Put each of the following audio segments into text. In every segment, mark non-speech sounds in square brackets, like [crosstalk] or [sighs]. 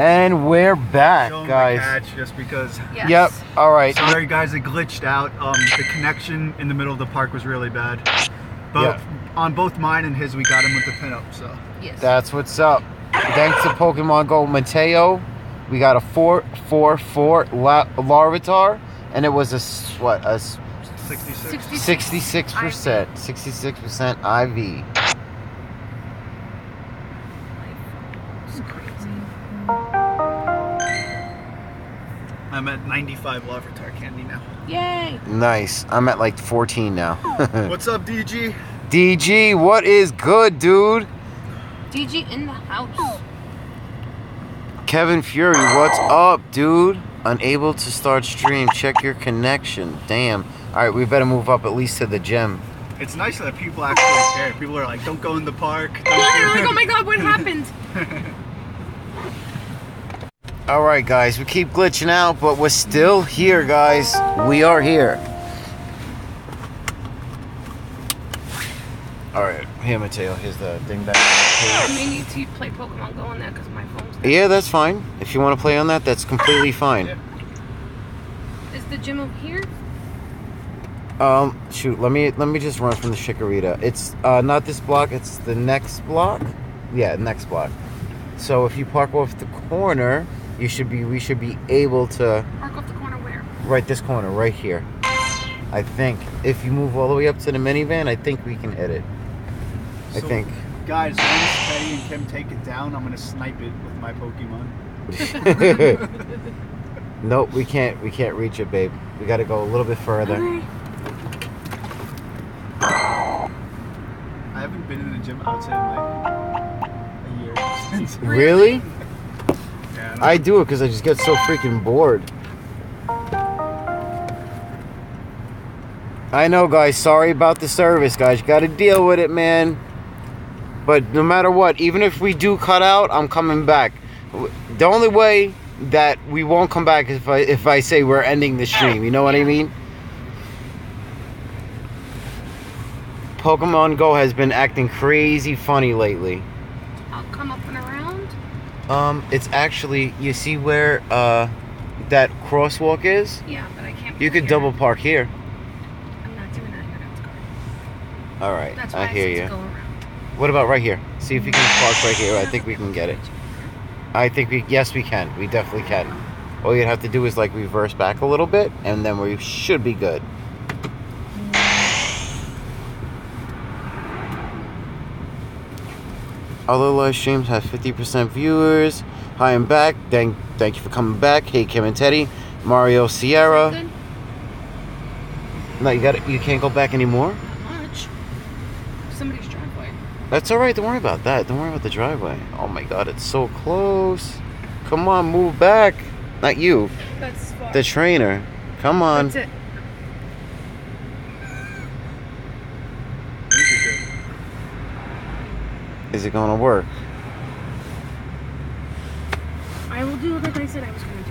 And we're back, Show 'em guys. the catch just because. Yes. Yep. All right. Sorry, guys, it glitched out. Um, the connection in the middle of the park was really bad. But Yeah. on both mine and his, we got him with the pinup. So Yes. That's what's up. Thanks to Pokemon Go Mateo, we got a 444 La- Larvitar, and it was a what a s- 66. 66 percent, 66 percent IV. I'm at 95 Larvitar candy now. Yay. Nice. I'm at like 14 now. [laughs] What's up, DG? DG, what is good, dude? DG in the house. Kevin Fury, what's up, dude? Unable to start stream. Check your connection. Damn. All right, we better move up at least to the gym. It's nice that people actually care. People are like, don't go in the park. Don't Yeah, they're do like, oh my god, what [laughs] happened? [laughs] All right, guys, we keep glitching out, but we're still here, guys. We are here. All right, here, Mateo. Here's the thing back. I may need to play Pokemon Go on that because my phone's. Yeah, that's fine. If you want to play on that, that's completely fine. Is the gym over here? Um, shoot, let me let me just run from the Chikorita. It's uh, not this block. It's the next block. Yeah, next block. So if you park off the corner, you should be. We should be able to. Park off the corner where? Right this corner, right here. I think if you move all the way up to the minivan, I think we can hit it. I So, think. Guys, once Teddy and Kim take it down, I'm gonna snipe it with my Pokemon. [laughs] nope, we can't. We can't reach it, babe. We got to go a little bit further. Okay. I haven't been in the gym outside like a year. Since. [laughs] Really? Yeah, I do it because I just get so freaking bored. I know, guys. Sorry about the service, guys. You got to deal with it, man. But no matter what, even if we do cut out, I'm coming back. The only way that we won't come back is if I if I say we're ending the stream. You know what I mean? Pokemon Go has been acting crazy funny lately. I'll come up and around. Um, it's actually you see where uh that crosswalk is. Yeah, but I can't. You could here. double park here. I'm not doing that. You're gonna have to go. All right, That's why I I, hear said you. to go around. What about right here? See if you can park right here. I think we can get it. I think we yes we can. We definitely can. All you'd have to do is like reverse back a little bit, and then we should be good. Other live streams have 50% viewers. Hi, I'm back. Thank, thank you for coming back. Hey, Kim and Teddy, Mario, Sierra. No, you got. You can't go back anymore. Not much. Somebody's driveway. That's all right. Don't worry about that. Don't worry about the driveway. Oh my God, it's so close. Come on, move back. Not you, That's far. the trainer. Come on. That's it. I think you're good. Is it gonna work? I will do like I said I was gonna do.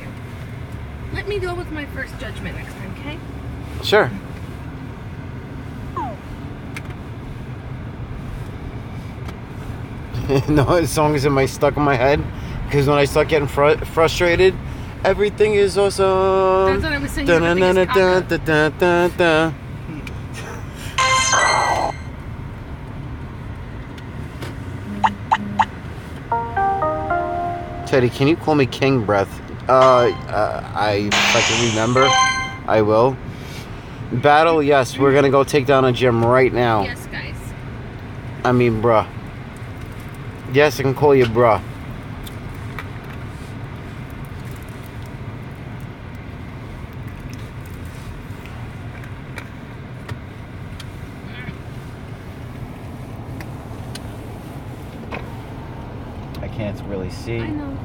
Let me go with my first judgment next time, okay? Sure. [laughs] no, the song is in my stuck in my head because when I start getting fru- frustrated, everything is awesome. That's what I was saying. Teddy, can you call me King Breath? Uh, uh I if I can remember, I will. Battle, yes, we're gonna go take down a gym right now. Yes, guys. I mean, bruh. Yes, I can call you bruh. I can't really see. I know.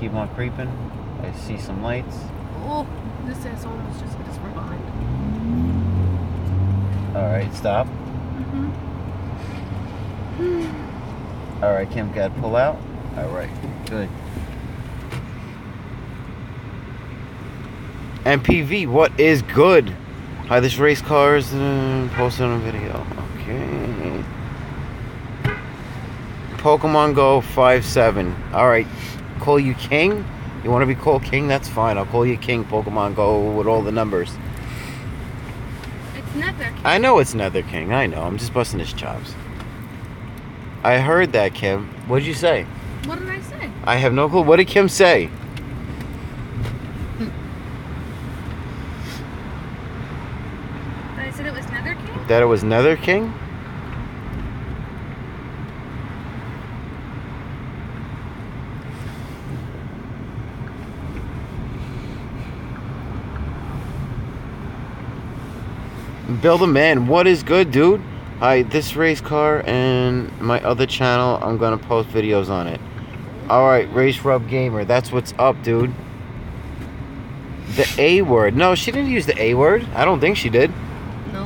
Keep on creeping. I see some lights. Oh, this is almost just hit us from behind. Alright, stop. Mm-hmm. Alright, Kim, got pull out. Alright, good. MPV, what is good? Hi, this race car is uh, posted on a video. Okay. Pokemon Go 5-7. Alright. call you King? You want to be called King? That's fine. I'll call you King Pokemon Go with all the numbers. It's Nether. King. I know it's Nether King. I know. I'm just busting his chops. I heard that, Kim. What did you say? What did I say? I have no clue. What did Kim say? That I said it was Nether King? That it was Nether King? Build a man. What is good, dude? Hi, this race car and my other channel, I'm gonna post videos on it. Alright, Race Rub Gamer. That's what's up, dude. The A word. No, she didn't use the A word. I don't think she did. No.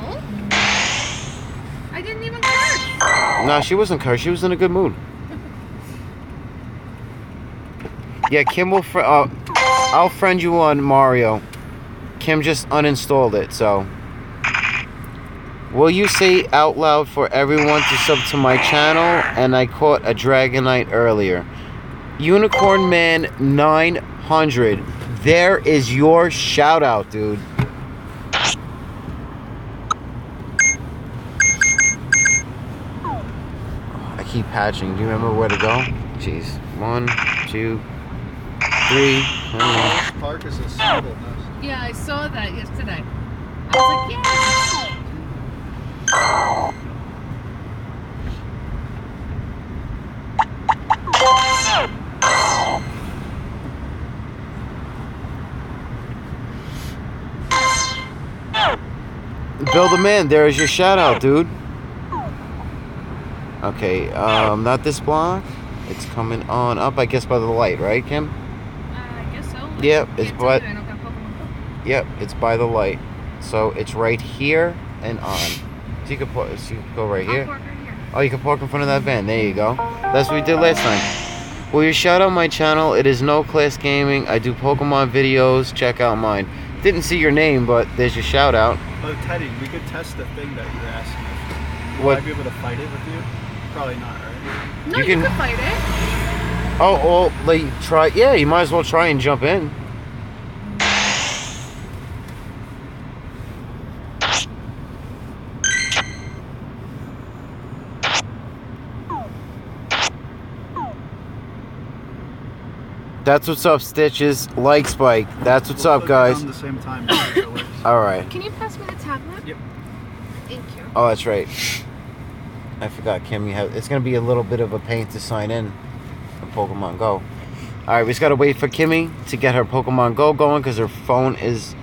I didn't even curse. No, she wasn't cursed. She was in a good mood. Yeah, Kim will. Fr- uh, I'll friend you on Mario. Kim just uninstalled it, so. Will you say out loud for everyone to sub to my channel? And I caught a Dragonite earlier. Unicorn Man 900. There is your shout out, dude. I keep patching. Do you remember where to go? Jeez. One, two, three. This park is a. Yeah, I saw that yesterday. I was like, yeah. Build a man. There is your shout out, dude. Okay, um, not this block. It's coming on up, I guess, by the light, right, Kim? Uh, I guess so. Yep, it's Can't but- tell you, I don't got Pokemon Go. Yep, it's by the light. So it's right here and on. So you can put, so you can go right here. here. Oh, you can park in front of that van. There you go. That's what we did last time. Will you shout out my channel? It is No Class Gaming. I do Pokemon videos. Check out mine. Didn't see your name, but there's your shout out. Oh, Teddy, we could test the thing that you were asking. Will What? I be able to fight it with you? Probably not, right? No, You you, can- can fight it. Oh, oh, like try. Yeah, you might as well try and jump in. That's what's up, Stitches. Like Spike. That's what's We'll up, guys. The same time. if it works. All right. Can you pass me the tablet? Yep. Thank you. Oh, that's right. I forgot, Kim. You have. It's gonna be a little bit of a pain to sign in on Pokemon Go. All right, we just gotta wait for Kimmy to get her Pokemon Go going because her phone is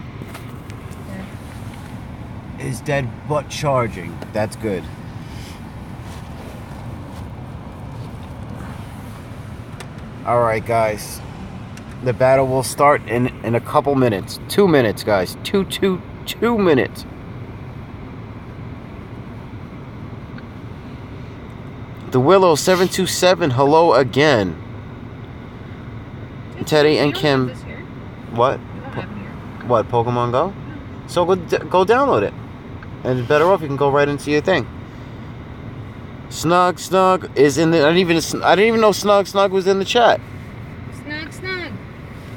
is dead but charging. That's good. All right, guys. The battle will start in in a couple minutes. Two minutes, guys. Two, two, two minutes. The Willow 727, hello again. Teddy and Kim. have this here. What? You don't have it here. What, Pokemon Go? So go, d- go download it. And it's better off, you can go right into your thing. Snug Snug is in the. I didn't even. I didn't even know Snug Snug was in the chat.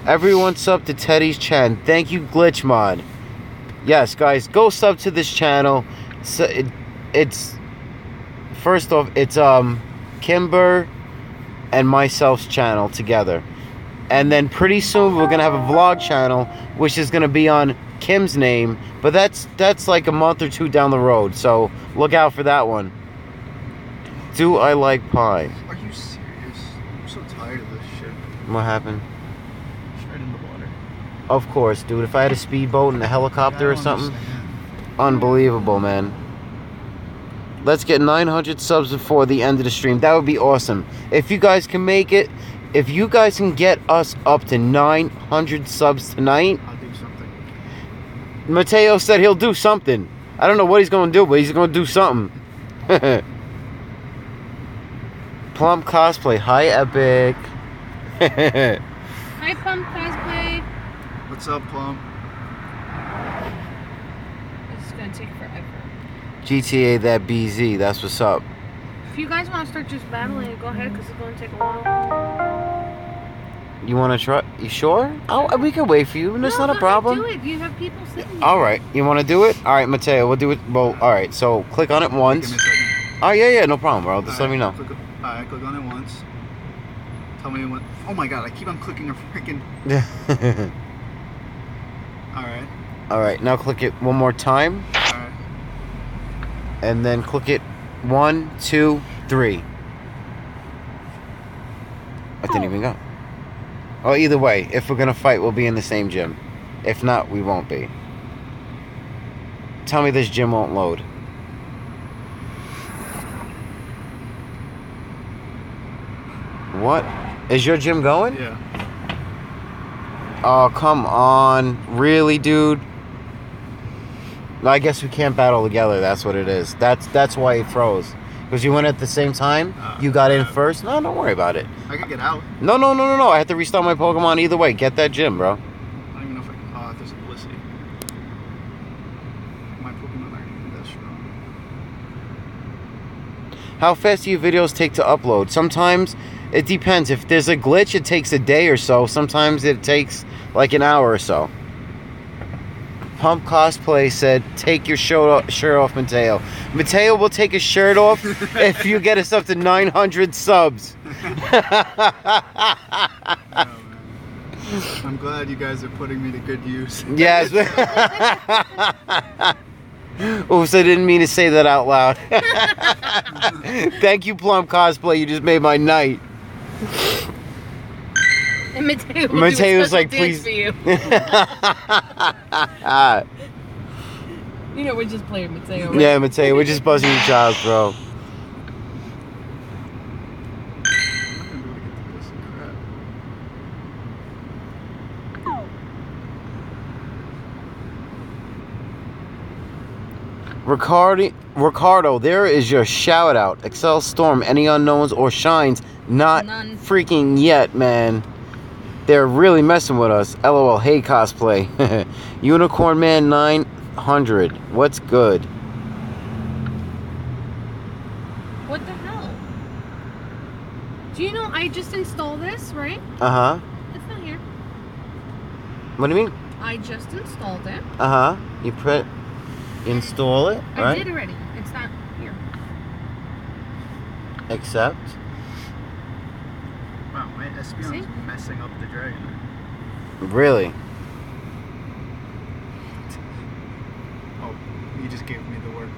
Everyone sub to Teddy's chan. Thank you, Glitchmod. Yes, guys, go sub to this channel. So it, it's first off, it's um Kimber and myself's channel together, and then pretty soon we're gonna have a vlog channel, which is gonna be on Kim's name. But that's that's like a month or two down the road, so look out for that one. Do I like pie? Are you serious? I'm so tired of this shit. What happened? Straight in the water. Of course, dude. If I had a speedboat and a helicopter or something, understand. unbelievable, man. Let's get 900 subs before the end of the stream. That would be awesome. If you guys can make it, if you guys can get us up to 900 subs tonight, I'll do something. Mateo said he'll do something. I don't know what he's going to do, but he's going to do something. [laughs] Plum cosplay. Hi, Epic. [laughs] Hi, Pump Cosplay. What's up, Plum? This is gonna take forever. GTA that BZ. That's what's up. If you guys want to start just battling, go ahead, because it's going to take a while. You want to try? You sure? Oh, uh, we can wait for you. That's No, not a go ahead, problem. Do it. You have people sitting. All right. You want to do it? All right, Mateo. We'll do it. Well, all right. So click on it once. me a second. Oh yeah, yeah. No problem, bro. Just let me know. Alright, Click, Alright, click on it once. Tell me when. Oh my god, I keep on clicking a freaking. [laughs] Alright, all right. Now click it one more time, alright. and then click it one, two, three. I didn't oh. even go. Oh, either way, if we're gonna fight, we'll be in the same gym. If not, we won't be. Tell me this gym won't load. What? Is your gym going? Yeah. Oh, come on. Really, dude? I guess we can't battle together. That's what it is. That's that's why it froze. Because you went at the same time. Uh, You got in uh, first. No, don't worry about it. I can get out. No, no, no, no, no. I have to restart my Pokemon either way. Get that gym, bro. I don't even know if I can. Oh, there's a Blissey. My Pokemon aren't even that strong. How fast do your videos take to upload? Sometimes it depends. If there's a glitch, it takes a day or so. Sometimes it takes like an hour or so. Pump Cosplay said, take your shirt off, shirt off Mateo. Mateo will take his shirt off [laughs] if you get us up to 900 subs. [laughs] [laughs] Oh. I'm glad you guys are putting me to good use. yes. Oops, I didn't mean to say that out loud. Thank you, Plum Cosplay. You just made my night. And [laughs] Mateo will Mateo's do like, please. for you. [laughs] You know, we're just playing Mateo. right? yeah, Mateo, we're just buzzing your child, bro. I'm not gonna be able to get to this. Crap. Ricardo, Ricardo, there is your shout out. Excel Storm, any unknowns or shines? Not None. freaking yet, man. They're really messing with us. LOL, hey cosplay. [laughs] Unicorn Man 900. What's good? What the hell? Do you know I just installed this, right? Uh huh. It's not here. What do you mean? I just installed it. Uh huh. You put install it, I right? did already. It's not here. Accept. Wow, my Espeon See? messing up the dragon. Really? Oh, you just gave me the work.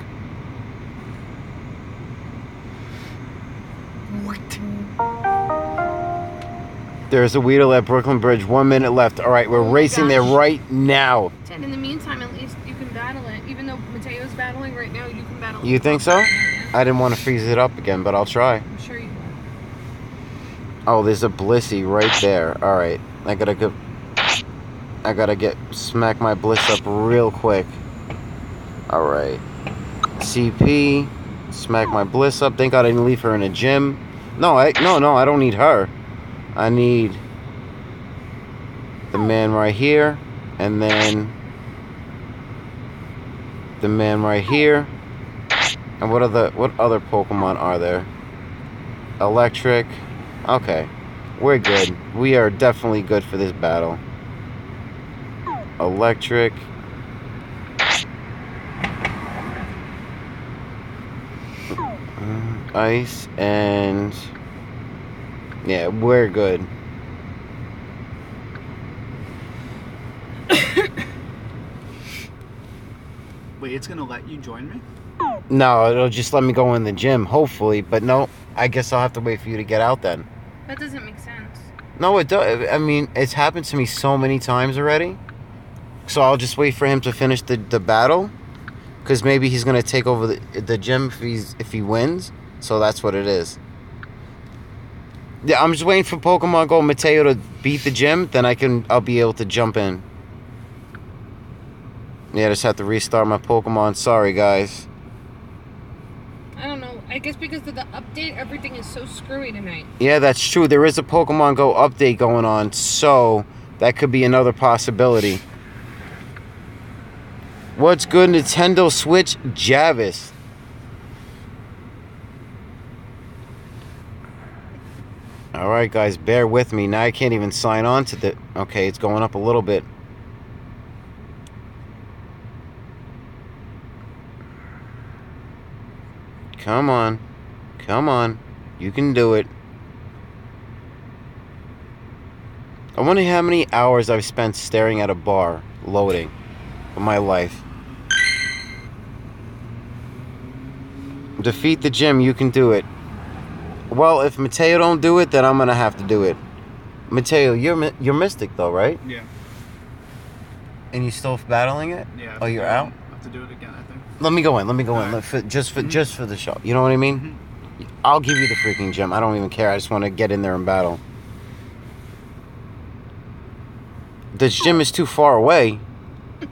What? There's a Weedle at Brooklyn Bridge. One minute left. All right, we're Oh my racing there right now. And in the meantime, at least you can battle it. Even though Mateo's battling right now, you can battle it. You think so? I didn't want to freeze it up again, but I'll try. I'm sure you will. Oh, there's a Blissey right there. All right, I gotta go. I gotta get smack my Bliss up real quick. All right, CP, smack my Bliss up. Thank God I didn't leave her in a gym. No, I no no I don't need her. I need the man right here, and then the man right here. And what other what other Pokemon are there? Electric. Okay. We're good. We are definitely good for this battle. Electric. Mm, Ice and yeah, we're good. [coughs] Wait, it's gonna let you join me? No, it'll just let me go in the gym, hopefully. But no, I guess I'll have to wait for you to get out then. That doesn't make sense. No, it does. I mean, it's happened to me so many times already. So I'll just wait for him to finish the, the battle, because maybe he's gonna take over the, the gym if he's if he wins. So that's what it is. Yeah, I'm just waiting for Pokemon Go Mateo to beat the gym, then I can I'll be able to jump in. Yeah, I just have to restart my Pokemon. Sorry, guys. I guess because of the update, everything is so screwy tonight. Yeah, that's true. There is a Pokemon Go update going on, so that could be another possibility. What's good, Nintendo Switch Javis? All right, guys, bear with me. Now I can't even sign on to the. Okay, it's going up a little bit. Come on. Come on. You can do it. I wonder how many hours I've spent staring at a bar loading my life. Defeat the gym, you can do it. Well, if Mateo don't do it, then I'm gonna have to do it. Mateo, you're you're Mystic though, right? Yeah. And you still battling it? Yeah. Oh, you're out. I have to do it again. I. Let me go in. Let me go in. Alright. Let- for- just for Mhm. just for the show. You know what I mean? I'll give you the freaking gym. I don't even care. I just want to get in there and battle. This gym is too far away. [laughs]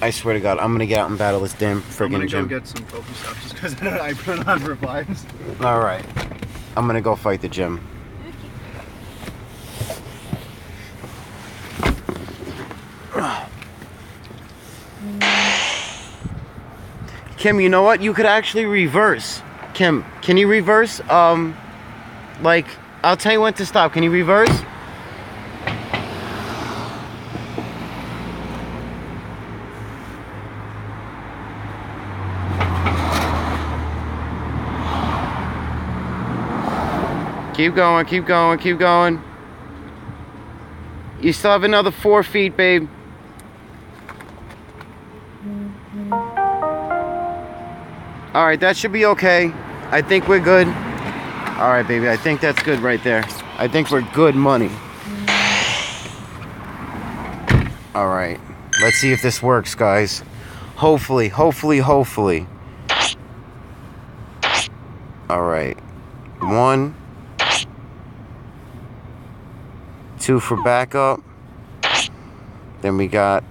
I swear. To God, I'm gonna get out and battle this damn I'm freaking gonna go gym. get some Kobe stuff just because [laughs] I put on revives. All right, I'm gonna go fight the gym. Kim, you know what? You could actually reverse. Kim, can you reverse? Um, like, I'll tell you when to stop. Can you reverse? Keep going, keep going, keep going. You still have another four feet, babe. All right, that should be okay. I think we're good. All right, baby, I think that's good right there. I think we're good money. All right, let's see if this works, guys. Hopefully, hopefully, hopefully. All right, one, two for backup. Then we got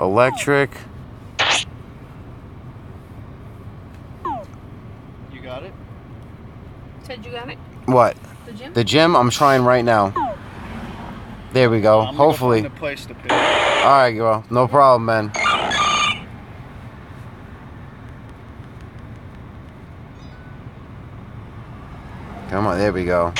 electric. You got it. Said you got it? What? The gym? The gym? I'm trying right now. There we go. I'm Hopefully. find a place to pick. All right, girl. No problem, man. Come on, there we go.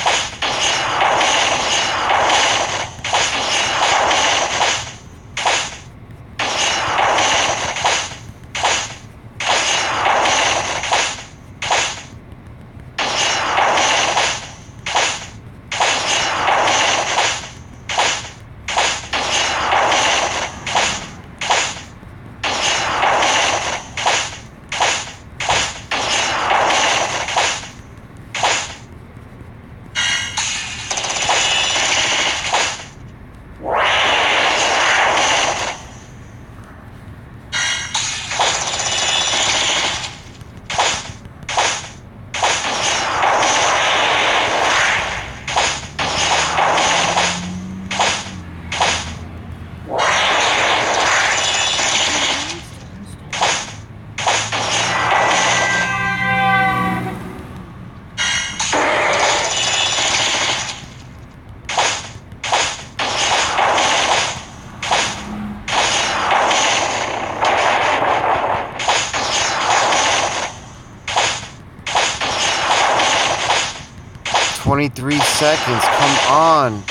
Twenty-three seconds. Come on.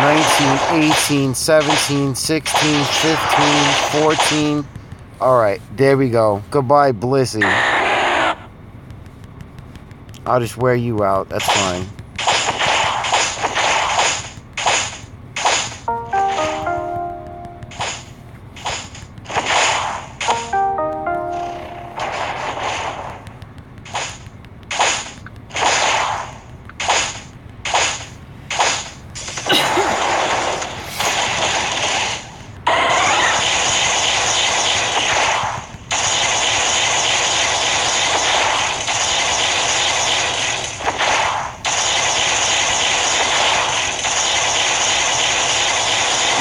19, 18, 17, 16, 15, 14. All right, there we go. Goodbye, Blissey. I'll just wear you out. That's fine.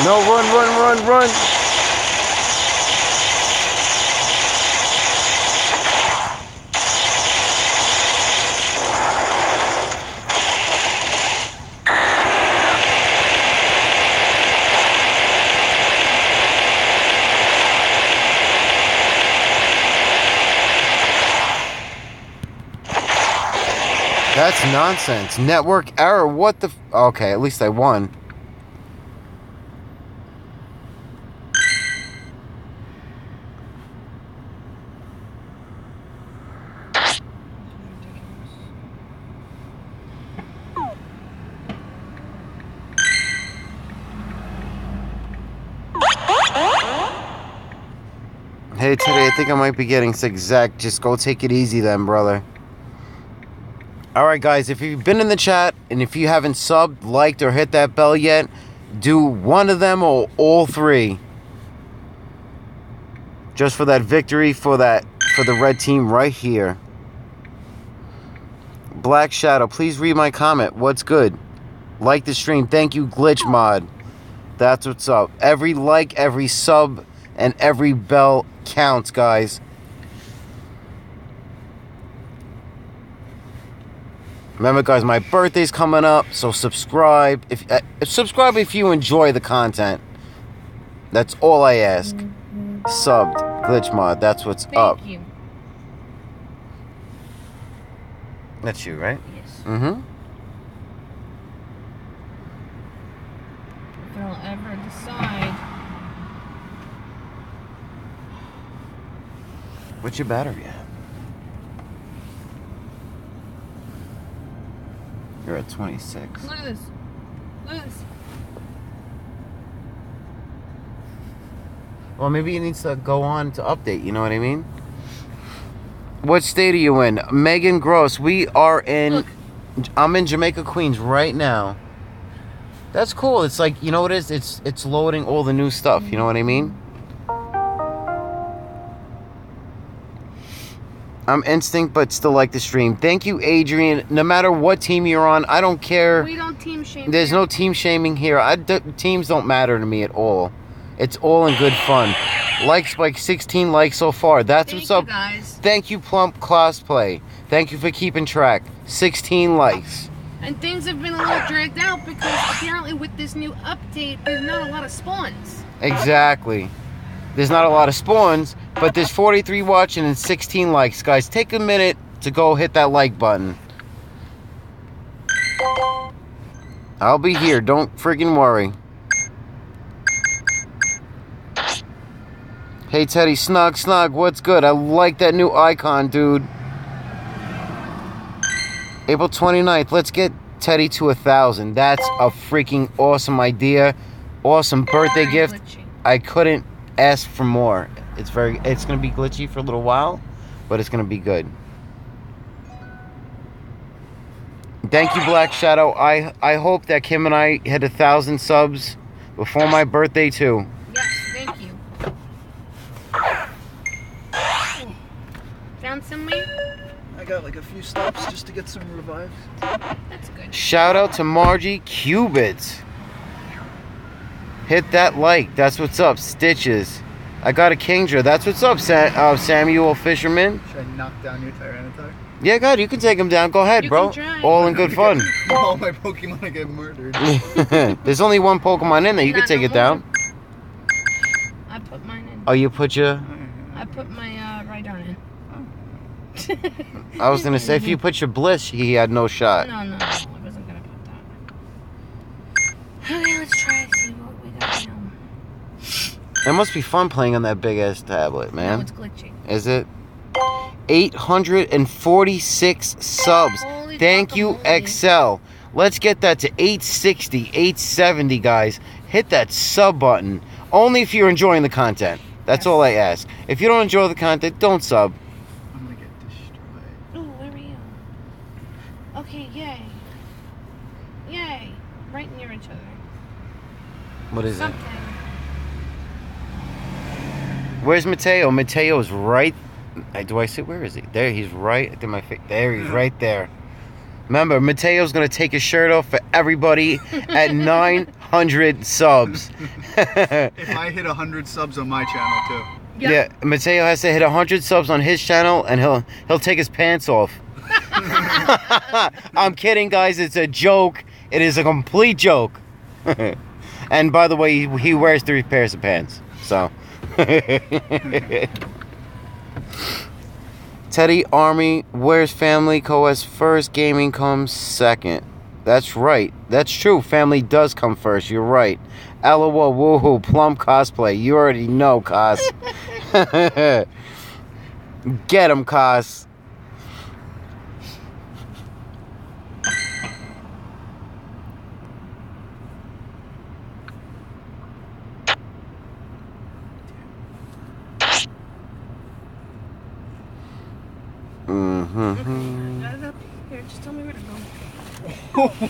No, run, run, run, run. That's nonsense. Network error. What the? F- okay, at least I won. Hey, today I think I might be getting sick. Zach, just go take it easy then, brother. All right, guys, if you've been in the chat and if you haven't subbed, liked, or hit that bell yet, do one of them or all three. Just for that victory for that for the red team right here. Black Shadow, please read my comment. What's good? Like the stream. Thank you, Glitch Mod. That's what's up. Every like, every sub, and every bell counts, guys. Remember, guys, my birthday's coming up, so subscribe. If uh, subscribe if you enjoy the content. That's all I ask. Subbed, glitch mod. That's what's Thank up. you. That's you, right? Yes. Mm-hmm. If I'll ever decide. What's your battery at? You're at 26. Look at this. Look at this. Well, maybe it needs to go on to update. You know what I mean? What state are you in? Megan Gross. We are in. Look. I'm in Jamaica, Queens right now. That's cool. It's like you know what it is. It's it's loading all the new stuff. You know what I mean? I'm instinct, but still like the stream. Thank you, Adrian. No matter what team you're on, I don't care. We don't team shame. There's no team shaming here. I, d- teams don't matter to me at all. It's all in good fun. Likes like 16 likes so far. That's Thank what's you up. guys. Thank you, Plump Cosplay. Thank you for keeping track. 16 likes. And things have been a little dragged out because apparently with this new update, there's not a lot of spawns. Exactly. There's not a lot of spawns, but there's 43 watching and 16 likes. Guys, take a minute to go hit that like button. I'll be here. Don't freaking worry. Hey Teddy, Snug, Snug, what's good? I like that new icon, dude. April 29th, let's get Teddy to a thousand. That's a freaking awesome idea. Awesome birthday gift. I couldn't ask for more. It's very it's gonna be glitchy for a little while, but it's gonna be good. Thank you, Black Shadow. I I hope that Kim and I hit a thousand subs before my birthday too. Yes, thank you. Found some meat? I got like a few stops just to get some revives. That's good. Shout out to Margie Cubits. Hit that like. That's what's up. Stitches. I got a Kingdra. That's what's up, Sa- uh, Samuel Fisherman. Should I knock down your Tyranitar? Yeah, God, you can take him down. Go ahead, You bro. can try. All in good fun. [laughs] All my Pokemon get murdered. [laughs] There's only one Pokemon in there. You can Not take no it down. I put mine in. Oh, you put your. I put my uh, right on in. I was gonna say if you put your Bliss, he had no shot. No, no, no, I wasn't gonna put that. Okay, let's try and see what we got now. It must be fun playing on that big ass tablet, No, man. it's glitchy. Is it? 846 subs. Holy Thank you, guacamole. Excel. Let's get that to 860, 870, guys. Hit that sub button. Only if you're enjoying the content. That's Yes. all I ask. If you don't enjoy the content, don't sub. I'm gonna get destroyed. Ooh, where are you? Okay, yay. Yay. Right near each other. What is it? Something. Where's Mateo? Mateo's right. uh, Do I see? Where is he? There, he's right at my face. There, he's right there. Remember, Mateo's gonna take his shirt off for everybody at [laughs] 900 subs. If I hit 100 subs on my channel too. Yep. Yeah, Mateo has to hit 100 subs on his channel, and he'll he'll take his pants off. [laughs] I'm kidding, guys. It's a joke. It is a complete joke. [laughs] and by the way, he, he wears three pairs of pants. So. [laughs] Teddy Army, where's family? Coes first, gaming comes second. That's right. That's true. Family does come first. You're right. LOL, woohoo, plum cosplay. You already know, Cos. [laughs] Get him, Cos. Mm-hmm. Got it up. Here, just tell me where to go. Murdering me.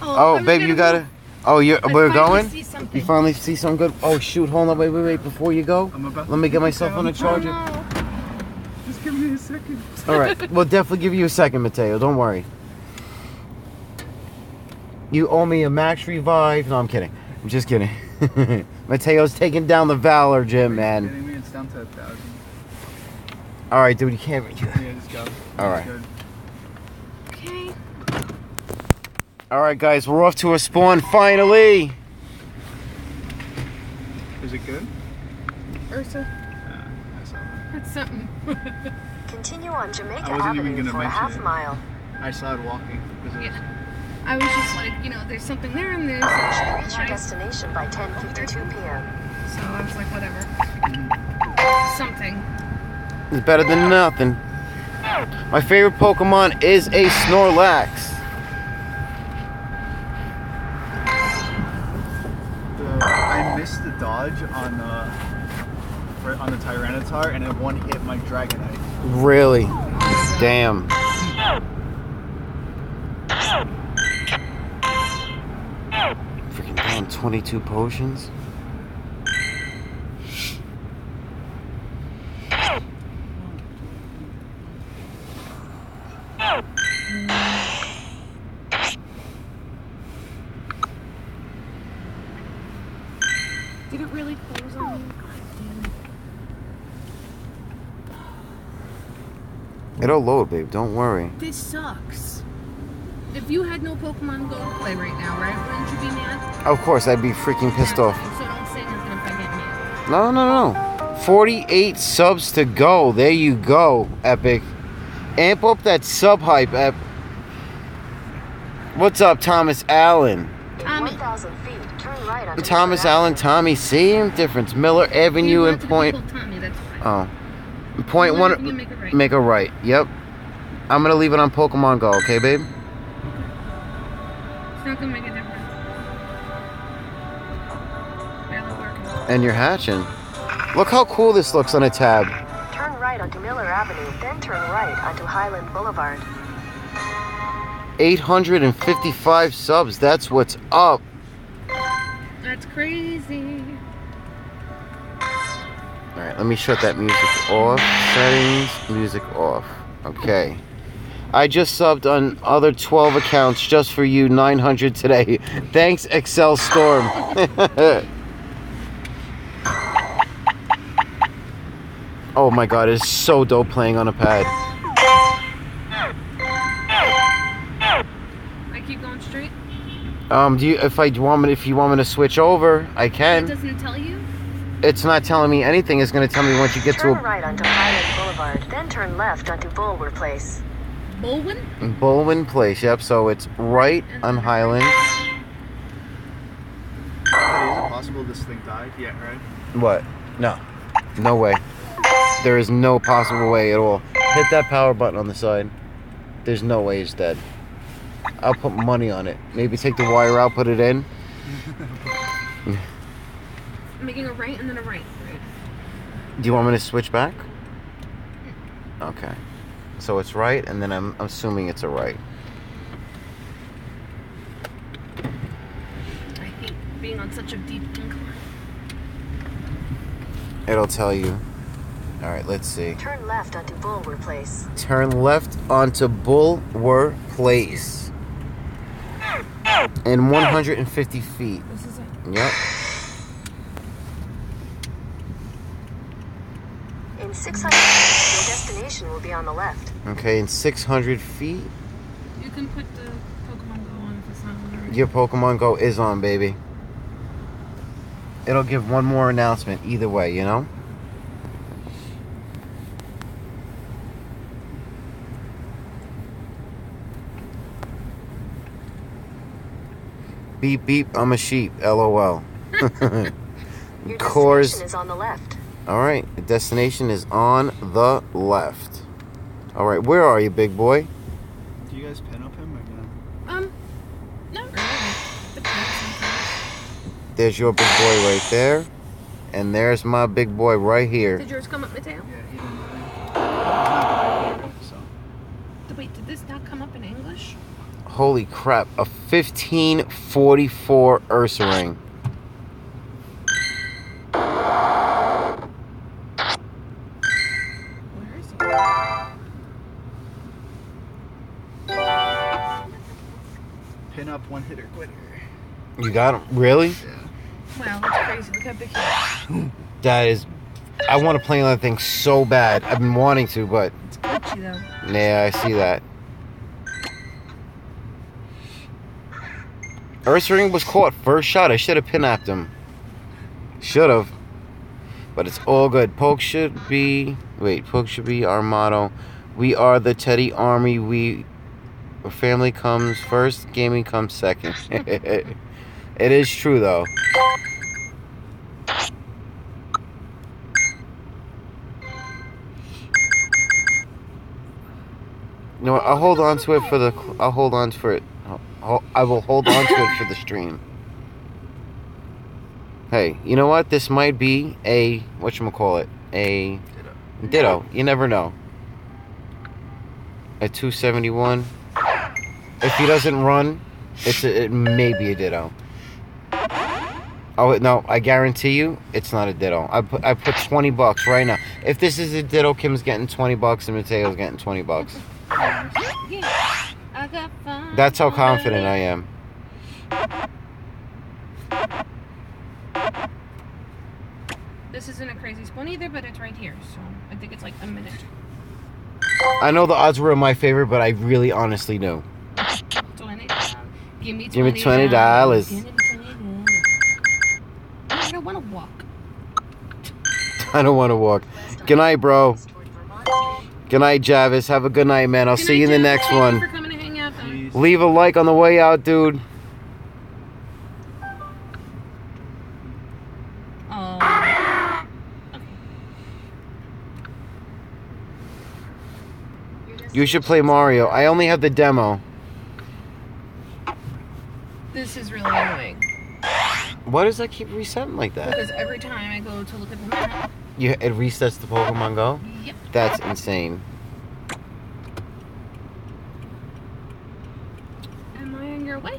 Oh, I'm babe, you gotta. Oh, you I we're finally going. see You finally see some good. Oh shoot! Hold on, wait, wait, wait. Before you go, I'm about let me get myself on a Oh, charger. Just give me a second. All right, we'll definitely give you a second, Mateo. Don't worry. You owe me a max revive. No, I'm kidding. I'm just kidding. [laughs] Mateo's taking down the Valor gym, man. Me? It's down to a thousand. All right, dude, you can't. Yeah, just go. [laughs] All right. Good. Okay. All right, guys, we're off to a spawn finally. Is it good? Ursa, Uh, I saw that. that's something. [laughs] Continue on Jamaica I wasn't even Avenue gonna for a mention half it. mile. I saw it walking. It was- Yeah. I was just like, you know, there's something there and there's You should reach your light. destination by 10:52 p.m. So I was like, whatever. Something. It's better than nothing. My favorite Pokemon is a Snorlax. On uh, on the Tyranitar, and it one hit my Dragonite. Really? Damn. Freaking down 22 potions. Did it really close on me? It'll load, babe. Don't worry. This sucks. If you had no Pokemon Go to play right now, right? Wouldn't you be mad? Of course, I'd be freaking pissed off. So don't say nothing if I get mad. No, no, no. 48 subs to go. There you go, Epic. Amp up that sub hype, Ep. What's up, Thomas Allen? Tommy. 1,000 feet, turn right Thomas Allen, Avenue. Tommy, same difference. Miller Avenue and Point. Tommy, that's fine. Oh. One. make it right. Make a right. Yep. I'm gonna leave it on Pokemon Go, okay, babe? It's not gonna make a difference. Barely working. And you're hatching. Look how cool this looks on a tab. Turn right onto Miller Avenue, then turn right onto Highland Boulevard. 855 subs. That's what's up. That's crazy. All right, let me shut that music off. Settings, music off. Okay. I just subbed on other 12 accounts just for you, 900 today. [laughs] Thanks, Excel Storm. [laughs] oh my god, it's so dope playing on a pad. I keep going straight. Um, do you if I want me if you want me to switch over, I can. It can. doesn't tell you. It's not telling me anything. It's gonna tell me once you get to Turn right onto Highland Boulevard, then turn left onto Bulwer Place. Bolwin? Bowman Place. Yep. So it's right on Highland. Hey, is it possible this thing died? Yeah, right? What? No. No way. There is no possible way at all. Hit that power button on the side. There's no way it's dead. I'll put money on it. Maybe take the wire out, put it in. [laughs] Making a right and then a right. right. Do you want me to switch back? Mm. Okay. So it's right, and then I'm assuming it's a right. I hate being on such a deep incline. It'll tell you. All right, let's see. Turn left onto Bulwer Place. Turn left onto Bulwer Place. In 150 feet. This is it. Yep. In 600 feet, your destination will be on the left. Okay, in 600 feet. You can put the Pokemon Go on if it's not already. Your Pokemon Go is on, baby. It'll give one more announcement either way, you know? Beep beep, I'm a sheep. LOL. [laughs] Your destination is on the left. All right, the destination is on the left. All right, where are you, big boy? Do you guys Pinap him or no? Um, not really. There's your big boy right there, and there's my big boy right here. Did yours come up, Mateo? Yeah, he didn't really. He's not good, so. Wait, did this not come up in English? Holy crap! A 1544 Ursaring. One hitter quitter. You got him? Really? Yeah. Wow, that's crazy. Look how big he is. [sighs] That is. I want to play on that thing so bad. I've been wanting to, but It's glitchy though. yeah, I see that. Ursaring was caught first shot. I should have pinapped him. Should have. But it's all good. Poke should be. Wait, poke should be our motto. We are the Teddy Army. We. Family comes first, gaming comes second. [laughs] it is true, though. You know what? I'll hold on to it for the. I'll hold on for it. I'll- I will hold on to it for the stream. Hey, you know what? This might be a what you call it a ditto. You never know. A 271. If he doesn't run, it's a, it may be a ditto. Oh no! I guarantee you, it's not a ditto. I put I put 20 bucks right now. If this is a ditto, Kim's getting 20 bucks and Mateo's getting 20 bucks. Yeah. I got fun. That's how confident I am. This isn't a crazy spoon either, but it's right here, so I think it's like a minute. I know the odds were in my favor, but I really honestly knew. Twenty. Give me twenty. Give me $20. Give me $20. I don't want to walk. [laughs] I don't want to walk. Good night, bro. Toward Vermont Street. Good night, Javis. Have a good night, man. I'll Good see you in the night, next Jack. Thank you one. for coming to hang out, though. Leave a like on the way out, dude. You should play Mario. I only have the demo. This is really annoying Why does that keep resetting like that? because every time I go to look at the map, You, it resets the Pokemon Go? yep, That's insane. am I on your way?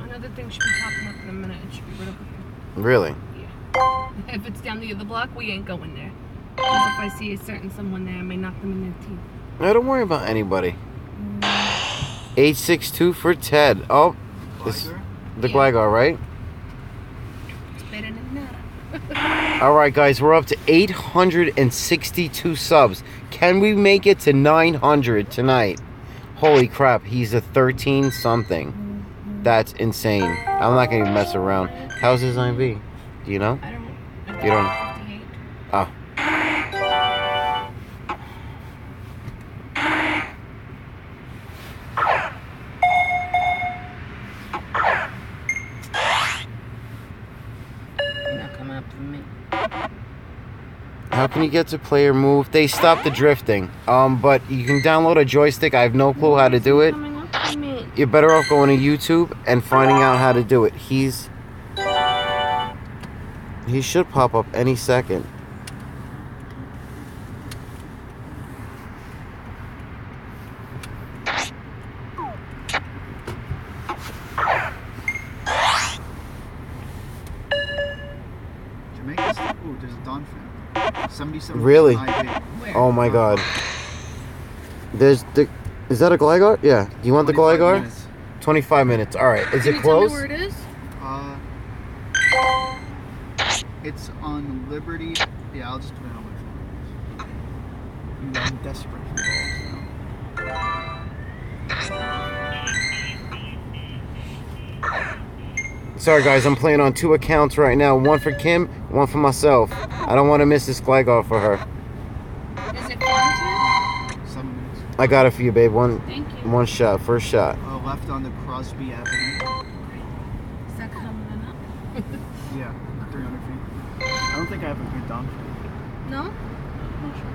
Another thing should be popping up in a minute. It should be right over here. Really? Yeah. [laughs] If it's down the other block, we ain't going there. Because if I see a certain someone there, I may knock them in their teeth. No, don't worry about anybody. 862 for Ted. Oh, this, the Yeah. Gligar, right? It's better than nada. [laughs] All right, guys, we're up to 862 subs. Can we make it to 900 tonight? Holy crap, he's a 13 something. Mm-hmm. That's insane. I'm not gonna even mess around. How's his IV? Do you know? I don't. You don't- How can you get to player move? They stop the drifting. Um, but you can download a joystick. I have no clue how to do it. You're better off going to YouTube and finding out how to do it. He's he should pop up any second. Jamaica's. Ooh, there's a Donphan. 77 Really? Oh my god. There's the is that a Gligar? Yeah. Do you want the 25 Gligar? minutes. 25 minutes. All right. Is Can it you tell me close? where it is? Uh, it's on Liberty. Yeah, I'll just put it on my phone. I'm desperate for balls now. Sorry guys, I'm playing on two accounts right now. One for Kim, one for myself. I don't want to miss this Gligar for her. Is it Quantum? I got it for you, babe. One Thank you. one shot, first shot. Uh, left on the Crosby Avenue. Is that coming up? [laughs] Yeah, 300 feet. I don't think I have a good dump. No?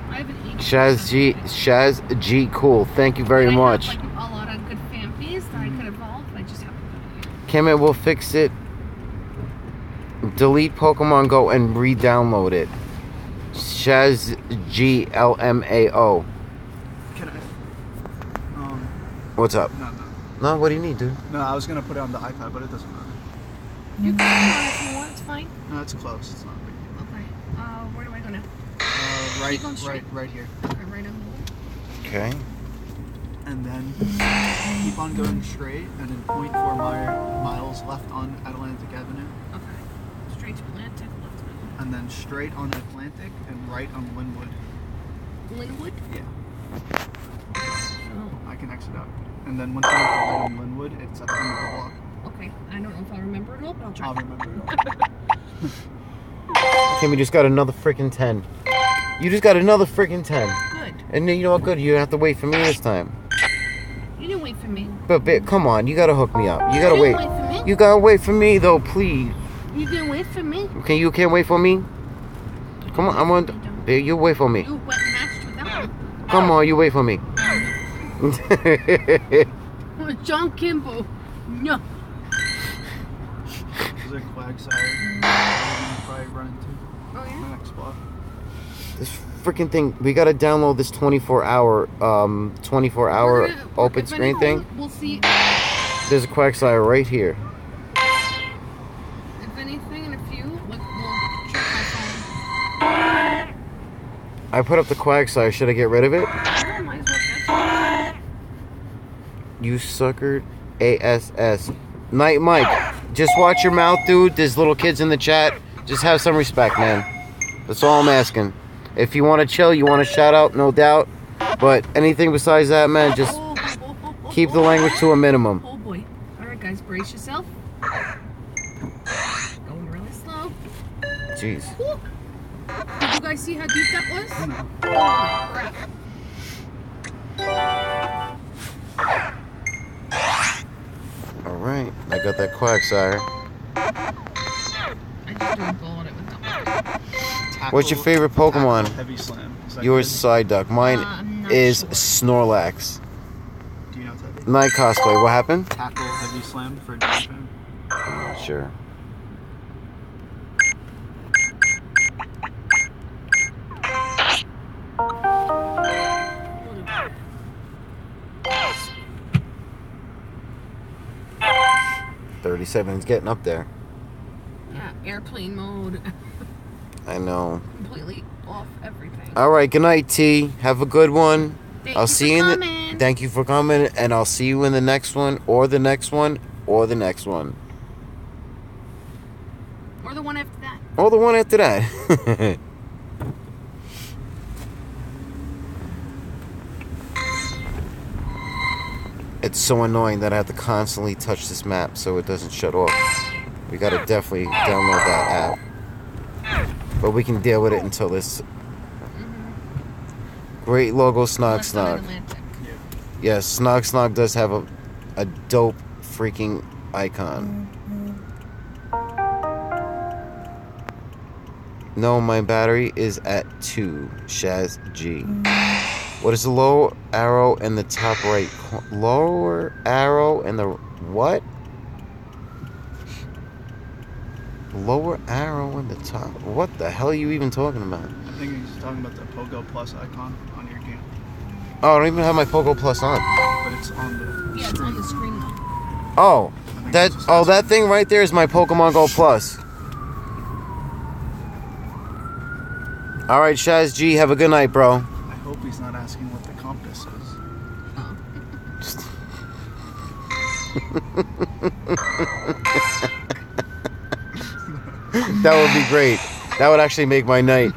I have an eight. Shaz G, Shaz G, cool. Thank you very I have, much. like, a lot of good fan fees that I could evolve. I just haven't done it. Kemet will fix it. Delete Pokemon Go and re-download it. Shaz G L M A O. Can I? Um, What's up? no, no. No, what do you need, dude? No, I was gonna put it on the iPad, but it doesn't matter. You can do it if you want. It's fine. No, it's close. It's not big. Okay. Uh, where do I go now? Uh, right, going straight. right, right here. Okay, right on Okay. And then keep on going straight, and then 0.4 mi- miles left on Atlantic Avenue, Okay. Straight to Atlantic, left to and then straight on Atlantic and right on Linwood. Linwood. Yeah, Oh, I can exit out. And then once you make the right on Linwood, it's at the end of the block. okay. I don't know if I'll remember it all, but I'll try. I'll remember. It. [laughs] all. Kimmy just got another freaking 10. You just got another freaking 10. Good. And then you know what good? You don't have to wait for me this time. You didn't wait for me. But babe, come on, you gotta hook me up. You gotta you wait. didn't wait for me. You gotta wait for me though, please. You wait for me. Okay, you can't wait for me? Come on, I'm on. Babe, you wait for me. You went matched with Come on, you wait for me. [laughs] [laughs] John Kimball. No. There's a Quagsire. I'm gonna probably run into Oh the yeah. next spot. this freaking thing, we gotta download this 24 hour, um, 24 hour gonna- open if screen anything, thing. We'll see. There's a Quagsire right here. I put up the Quagsire. Should I get rid of it? Might as well catch You suckered. ASS. Night Mike. Just watch your mouth, dude. There's little kids in the chat. Just have some respect, man. That's all I'm asking. If you want to chill, you want to shout out, no doubt. But anything besides that, man, just keep the language to a minimum. Oh boy. All right, guys, brace yourself. Going really slow. Jeez. Woo. Guys see how deep that was? Oh. All right. I got that Quagsire. I just don't bullet it with that. Tackle, What's your favorite Pokemon? tackle Heavy Slam. Is that Yours good? Psyduck. Mine Uh, is sure. Snorlax. Do you know what's heavy? Night cosplay. What happened? Tackle Heavy Slam for Japan. I'm not sure. Thirty-seven is getting up there. Yeah, airplane mode. [laughs] I know. Completely off everything. All right. Good night, T. Have a good one. Thank I'll you see for you in the. coming. Thank you for coming, and I'll see you in the next one, or the next one, or the next one, Or the one after that. or the one after that. [laughs] it's so annoying that I have to constantly touch this map so it doesn't shut off. We gotta definitely download that app, but we can deal with it until this. Great logo, Snog Snog. Yes, Snog Snog does have a, a dope freaking icon. No, my battery is at 2. Shaz G. What is the low arrow in the top right? Lower arrow in the. What? Lower arrow in the top. What the hell are you even talking about? I think he's talking about the Pogo Plus icon on your game, Oh, I don't even have my Pogo Plus on. but it's on the Yeah, it's screen. on the screen though. Oh, that oh that thing right there is my Pokemon Go Plus. All right, Shaz G, have a good night, bro. I hope he's not asking what the compass is. [laughs] That would be great. That would actually make my night.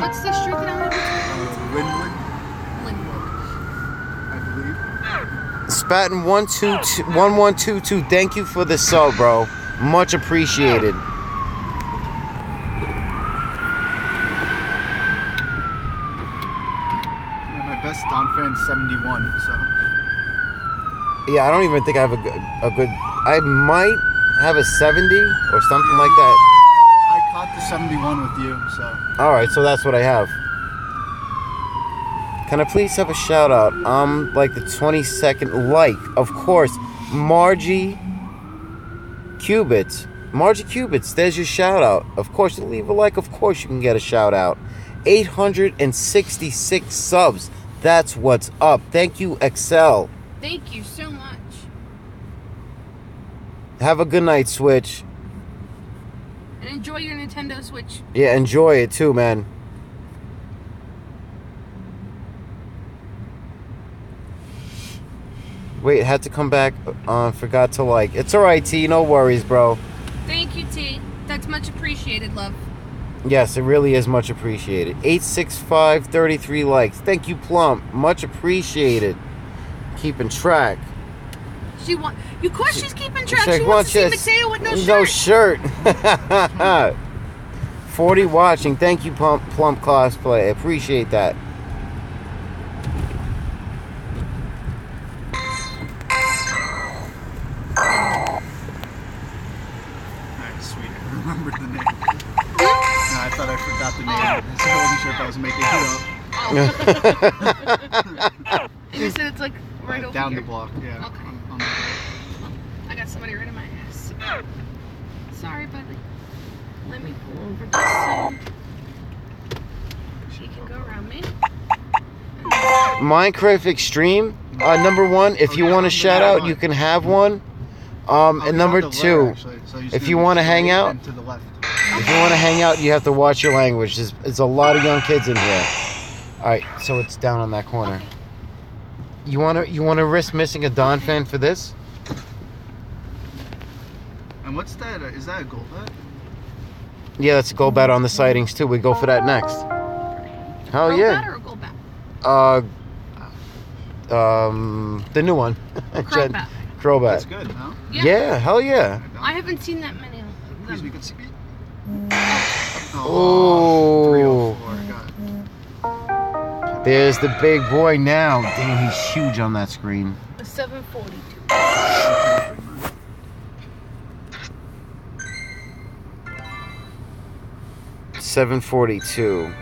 What's the street that I'm Uh, Winwood, Linwood. I believe. Spatin one two two one one two two. Thank you for the sub, bro. Much appreciated. 71. So Yeah, I don't even think I have a good, a good. I might have a 70 or something like that. I caught the 71 with you. So All right, so that's what I have. Can I please have a shout out? I'm like the 22nd like, of course, Margie Cubits. Margie Cubits, there's your shout out. Of course, leave a like, of course, you can get a shout out. 866 subs. That's what's up. Thank you, Excel. Thank you so much. Have a good night, Switch. And enjoy your Nintendo Switch. Yeah, enjoy it too, man. Wait, had to come back. Uh, forgot to like. It's alright, T. No worries, bro. Thank you, T. That's much appreciated, love. Yes, it really is much appreciated. 865 33 likes. Thank you, Plump. Much appreciated. Keeping track. She want. You of course she's keeping track. She one, wants to see Mateo with no, No shirt. shirt. [laughs] 40 watching. Thank you, Plump, Plump Cosplay. I appreciate that. [laughs] you said it's like right over Down here. the block. Yeah. Okay. On- on the- I got somebody right in my ass. Sorry, buddy. Let me pull over this so she can go around me. Minecraft Extreme, uh, number one. If you want a shout out, you can have one. Um, Oh, and number two, left, actually, so he's if you wanna hang out- and to the left. if you want to hang out, you have to watch your language. There's, there's a lot of young kids in here. All right, so it's down on that corner. Okay. You wanna you wanna risk missing a Donphan for this? And what's that? Uh, that a gold bet? Yeah, that's a Golbat on the sightings too. We go for that next. Hell Roll yeah. bat or a Golbat? Uh, um, the new one. [laughs] Crow Jen- bat. Crobat. That's good, no? Yeah. Yeah, hell yeah. I haven't seen that many of Please, we them. can see. Oh. 304. There's the big boy now. Damn, he's huge on that screen. A 742. Seven forty-two.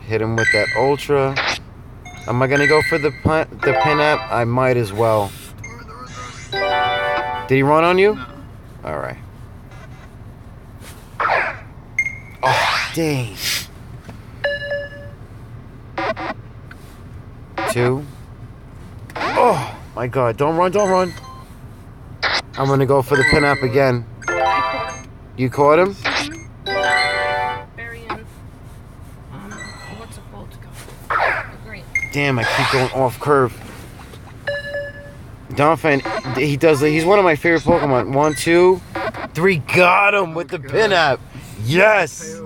Hit him with that ultra. Am I gonna go for the pin, the Pinap? I might as well. Did he run on you? No. All right. Oh, dang. Two. Oh, my God. Don't run, don't run. I'm to go for the Pinap again. You caught him? Damn, I keep going off curve. Donphan, he does. He's one of my favorite Pokemon. One, two, three. Got him with the Pinap. Yes.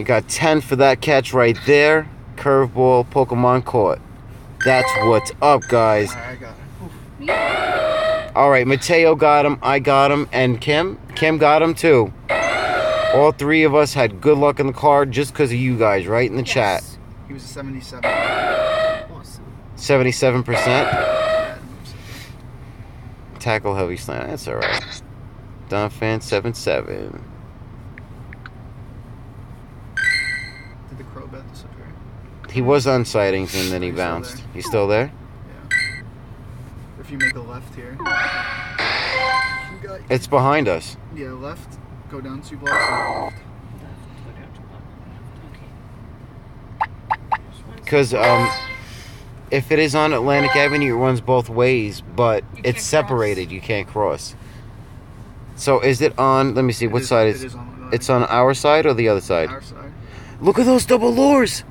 We got 10 for that catch right there. Curveball Pokemon caught. That's what's up, guys. All right, Mateo got him, I got him, and Kim? Kim got him too. All three of us had good luck in the card just because of you guys, right? In the yes. chat. He was a 77. Awesome. 77%. Tackle heavy slam. That's all right. Donphan 77. He was on sightings and then he He's still bounced. there. He's still there. Yeah. If you make a left here. You got, It's behind us. yeah, left. Go down two blocks. And left. Because um, if it is on Atlantic Avenue, it runs both ways, but You it's can't cross. separated. You can't cross. So is it on? Let me see. It What is- side it is? is on It's on our side or the other side? our side. Look at those double lures.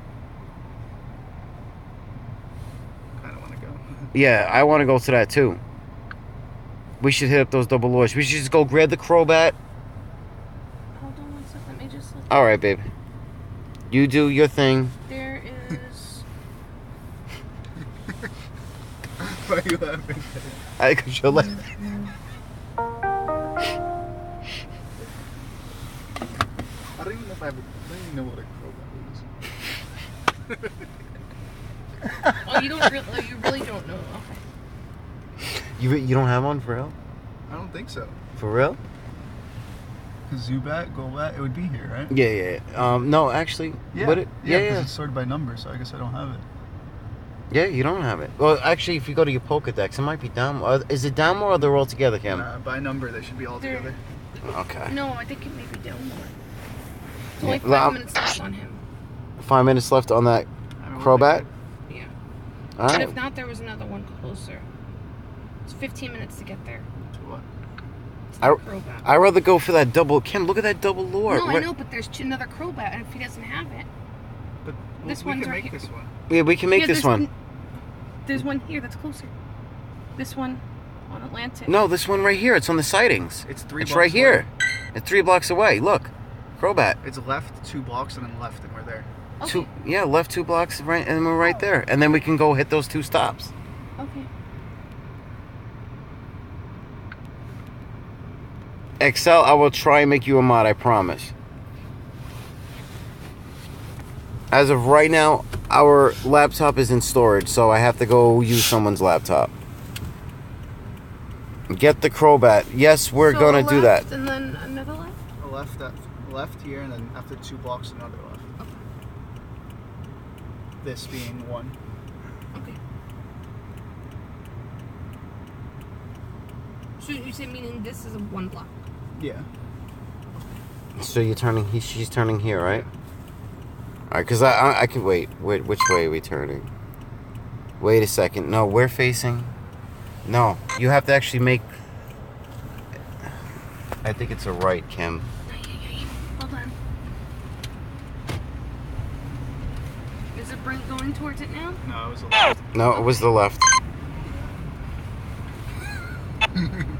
I don't want to go. Yeah, I want to go to that too. We should hit up those double lures. We should just go grab the Crobat. Hold on one second. Let me just look. All right, babe. You do your thing. There is. [laughs] Why are you laughing? I [laughs] cause you're like, I don't even know if I have. A, I don't even know what a Crobat is. Oh, you don't really, oh, you really don't know. Okay. You you don't have one for real? I don't think so. For real? Because Zubat, Golbat, it would be here, right? Yeah, yeah. yeah. Um, no, actually, would it? yeah, Yeah, 'cause yeah. it's sorted by number, so I guess I don't have it. Yeah, you don't have it. Well, actually, if you go to your Pokedex, it might be down. Uh, is it down more or they're all together, Kim? Uh, by number, they should be all They're- together. Okay. No, I think it may be down more. It's Yeah, only five I'm- minutes left on him. Five minutes left on that I. Crobat. Yeah. All But if not, there was another one closer. It's 15 minutes to get there. To what? It's I- the I'd rather go for that double. Kim, look at that double lure. no, I know, but there's ch- another Crobat, and if he doesn't have it, But well, This we one's can right make here. this one. Yeah, we can make Yeah, this one. n- There's one here that's closer. This one on Atlantic. No, this one right here. It's on the sightings. It's three. It's blocks right here. It's three blocks away. Look, Crobat. It's left two blocks and then left, and we're there. Okay. Two, yeah, left two blocks, right, and we're right oh. there. And then we can go hit those two stops. Okay. Excel, I will try and make you a mod. I promise. As of right now, our laptop is in storage, so I have to go use someone's laptop. Get the Crobat. Yes, we're So gonna a do that. And then another left. A left, at, left here, and then after two blocks, another left. Okay. This being one. Okay. So you say meaning this is a one block. Yeah. So you're turning. He, she's turning here, right? All right, cause I, I I can wait. Wait, which way are we turning? Wait a second. No, we're facing. No, you have to actually make. I think it's a right, Kim. Hold on. Is it bring, going towards it now? No, it was a left. No, it was the left. [laughs]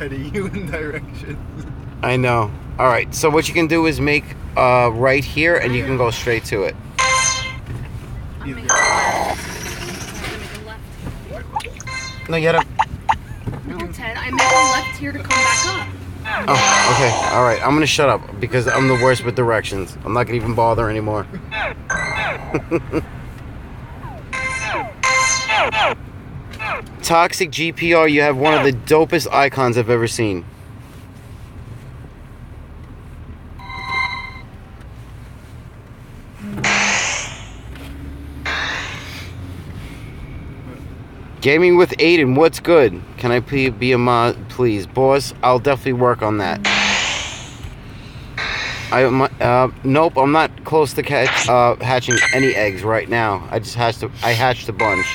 Teddy, you in directions. I know. All right. So what you can do is make uh right here, and you can go straight to it. I'm You- making a left. I'm making a left. No, you gotta. No, Ted, I made a left here to come back up. Oh, okay. All right. I'm gonna shut up because I'm the worst with directions. I'm not gonna even bother anymore. [laughs] Toxic GPR, you have one of the dopest icons I've ever seen. Gaming with Aiden, what's good? Can I please be a mod, please, boss? I'll definitely work on that. I uh, nope, I'm not close to catch uh, hatching any eggs right now. I just hatched a, I hatched a bunch.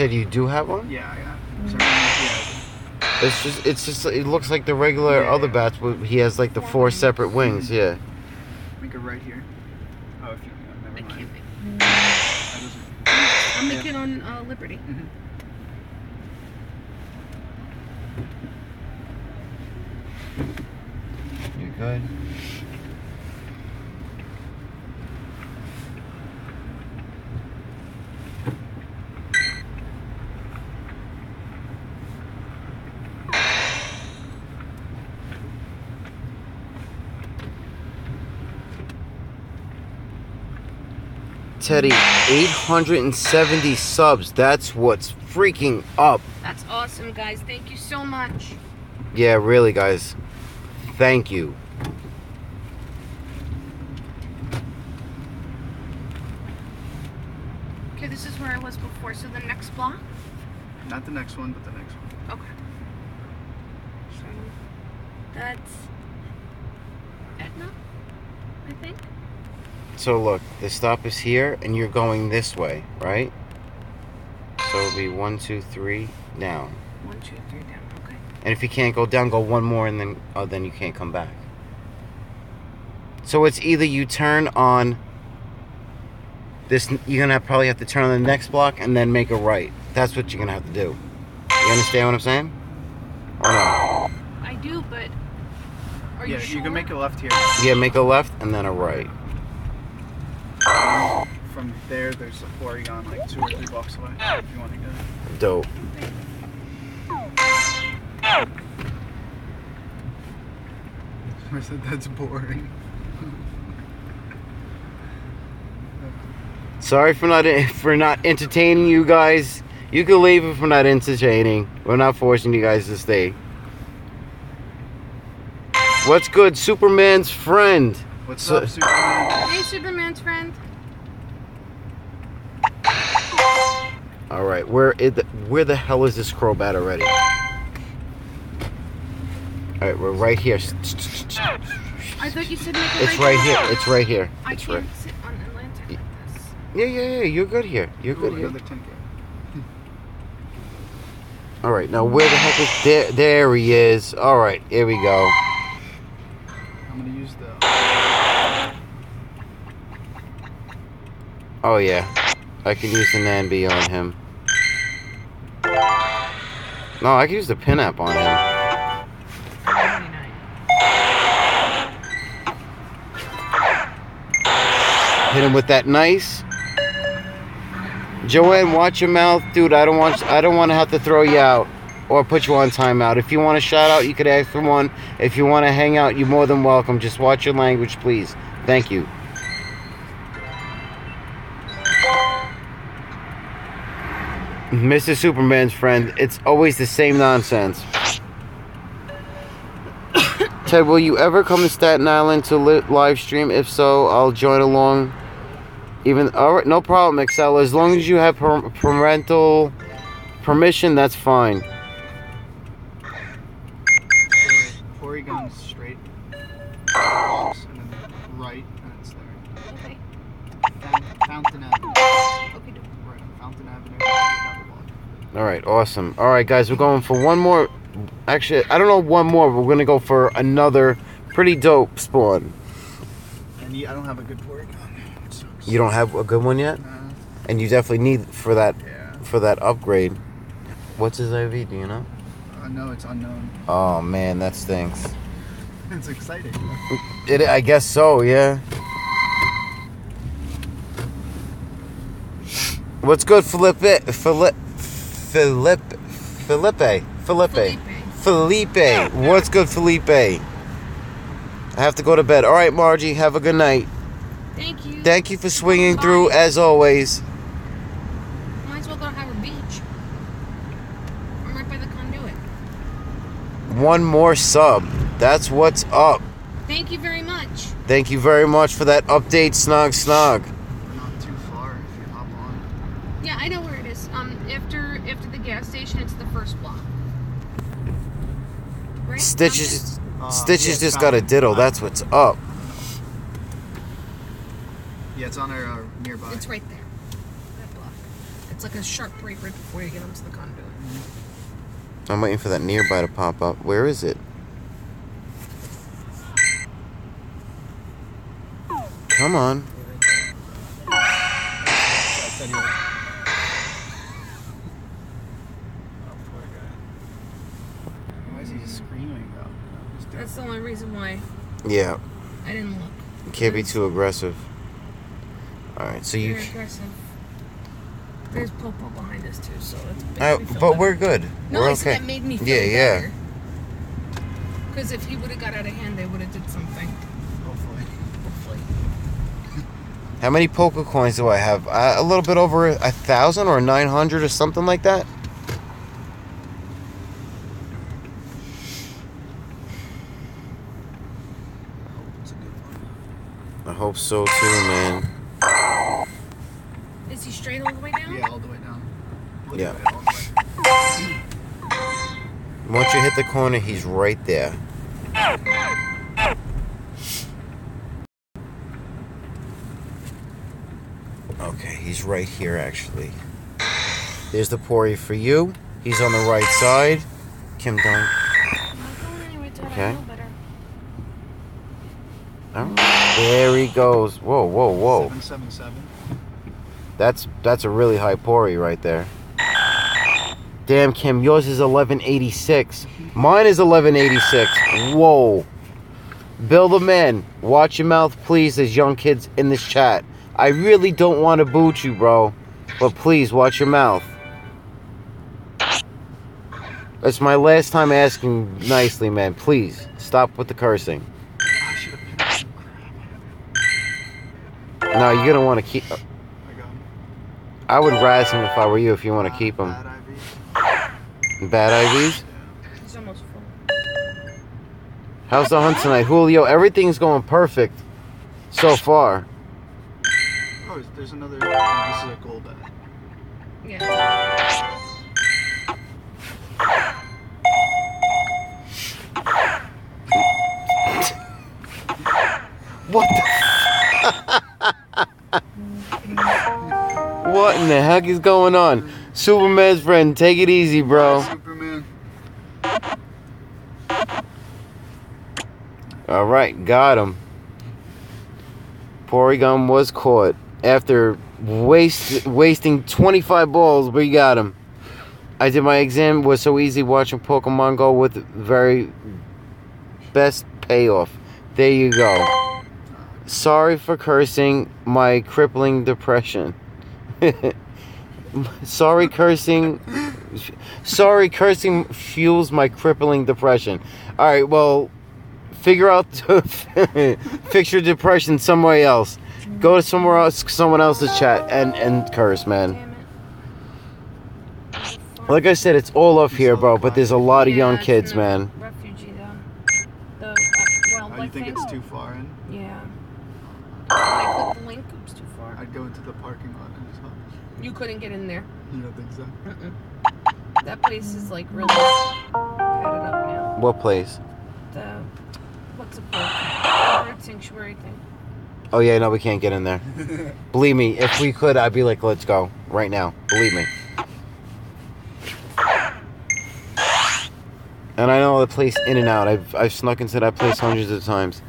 Said you do have one? Yeah, I got. Mm. Sorry, yeah. It's just it's just it looks like the regular Yeah. other bats, but he has like the four separate wings. Yeah. Make it right here. Oh, if you. I Oh, never mind. can't make That doesn't- I'm making on uh, Liberty. Mhm. You good? Teddy, 870 subs. That's what's freaking up. That's awesome, guys. Thank you so much. Yeah, really, guys. Thank you. Okay, this is where I was before. So the next block. Not the next one, but the next one. Okay. So that's I think. So look, the stop is here, and you're going this way, right? So it'll be one, two, three, down. One, two, three, down. Okay. And if you can't go down, go one more, and then oh, then you can't come back. So it's either you turn on this. You're gonna probably have to turn on the next block and then make a right. That's what you're gonna have to do. You understand what I'm saying? Or no? I do, but are yeah, you sure? you can make a left here. Yeah, make a left and then a right. From there, there's a Porygon like two or three blocks away. If you want to go. Dope. [laughs] I said that's boring. Sorry for not [laughs] for not entertaining you guys. You can leave if we're not entertaining. We're not forcing you guys to stay. What's good, Superman's friend? What's So- up, Superman? Hey, Superman's friend. All right, where is the, where the hell is this Crobat already? All right, we're right here. I thought you said make a It's right right here. It's right here. I It's can't right. sit on Atlantic like this. Yeah, yeah, yeah. You're good here. You're good Ooh, here. All right, now where the heck is there? There he is. All right, here we go. I'm gonna use the. Oh yeah, I can use the Nanab on him. No, I can use the Pinap on him. Hit him with that nice. Joanne, watch your mouth, dude. I don't want I don't want to have to throw you out or put you on timeout. If you want a shout out, you could ask for one. If you want to hang out, you're more than welcome. Just watch your language, please. Thank you. Mr. Superman's friend, it's always the same nonsense. Ted, will you ever come to Staten Island to li- live stream? If so, I'll join along. Even all right, no problem, Excel. As long as you have per- parental permission, that's fine. the Porygon straight. And then right, and it's there. Okay. Foun- Fountain Avenue. Okay, do- Right on Fountain Avenue. All right, awesome. All right, guys, we're going for one more. Actually, I don't know one more. But we're gonna go for another pretty dope spawn. And you, I don't have a good. You don't have a good one yet, Nah, and you definitely need for that yeah. for that upgrade. What's his IV? Do you know? Uh, no, it's unknown. Oh man, that stinks. [laughs] It's exciting. It, I guess so. Yeah. What's good, Felipe? Felipe? Felipe? Felipe? Felipe? Felipe. What's good, Felipe? I have to go to bed. All right, Margie. Have a good night. Thank you. Thank you for swinging through as always. Might as well go to Howard Beach. I'm right by the conduit. One more sub. That's what's up. Thank you very much. Thank you very much for that update, Snog Snog. We're not too far if you hop on. Yeah, I know where it is. Um, after after the gas station, it's the first block. Right? Stitches, Uh, Stitches yeah, just got a diddle. That's what's up. Yeah, it's on our uh, nearby. It's right there. That block. It's like a sharp break right before you get onto the conduit. I'm waiting for that nearby to pop up. Where is it? Come on. Why is he screaming though? Just do That's the only reason why Yeah, I didn't look. You can't be too aggressive. All right, so you. Very aggressive. There's Popo behind us too, so that's. Uh, but we're good. No, we're I okay. that made me feel Yeah, yeah. better. Because if he would have got out of hand, they would have did something. Hopefully. Hopefully. How many poker coins do I have? Uh, a little bit over a thousand or nine hundred or something like that. It's a good one. I hope so too, man. Is he straight all the way down? Yeah, all the way down. Look Yeah. at it, all the way. Once you hit the corner, he's right there. Okay, he's right here actually. There's the Pori for you. He's on the right side. Kim don't. I'm not going anywhere, Dad. Okay. Know better. Oh, there he goes. Whoa, whoa, whoa. Seven seven seven. That's that's a really high Pori right there. Damn, Kim, yours is 1186. Mine is 1186. Whoa. Bill the man, watch your mouth, please. There's young kids in this chat. I really don't want to boot you, bro, but please watch your mouth. It's my last time asking nicely, man. Please stop with the cursing. No, you're gonna want to keep. I got him. I would razz him if I were you. If you want to keep him. Bad IV. IVs. He's almost full. How's the hunt tonight, Julio? Everything's going perfect so far. Oh, there's another. this is a Golbat. Yeah. [laughs] What the? What in the heck is going on? Superman's friend, take it easy, bro. Superman. All right, got him. Porygon was caught after waste, wasting 25 balls. We got him. I did my exam. Was so easy watching Pokemon Go with very best payoff. There you go. Sorry for cursing my crippling depression. [laughs] Sorry, cursing. Sorry, cursing fuels my crippling depression. All right, well, figure out [laughs] fix your depression somewhere else. Go to somewhere else, someone else's chat, and and curse, man. Like I said, it's all off here, bro. But there's a lot of young kids, man. Refugee though. The well, Oh, you think it's too far in? Yeah. I clicked the link. It was too far. I'd go into the parking lot and just hop. You couldn't get in there. You don't think so? Mm-mm. That place is like really padded up now. What place? The what's it called? The bird sanctuary thing. Oh yeah, no, we can't get in there. [laughs] Believe me, if we could, I'd be like, let's go right now. Believe me. And I know the place in and out. I've I've snuck into that place hundreds of times.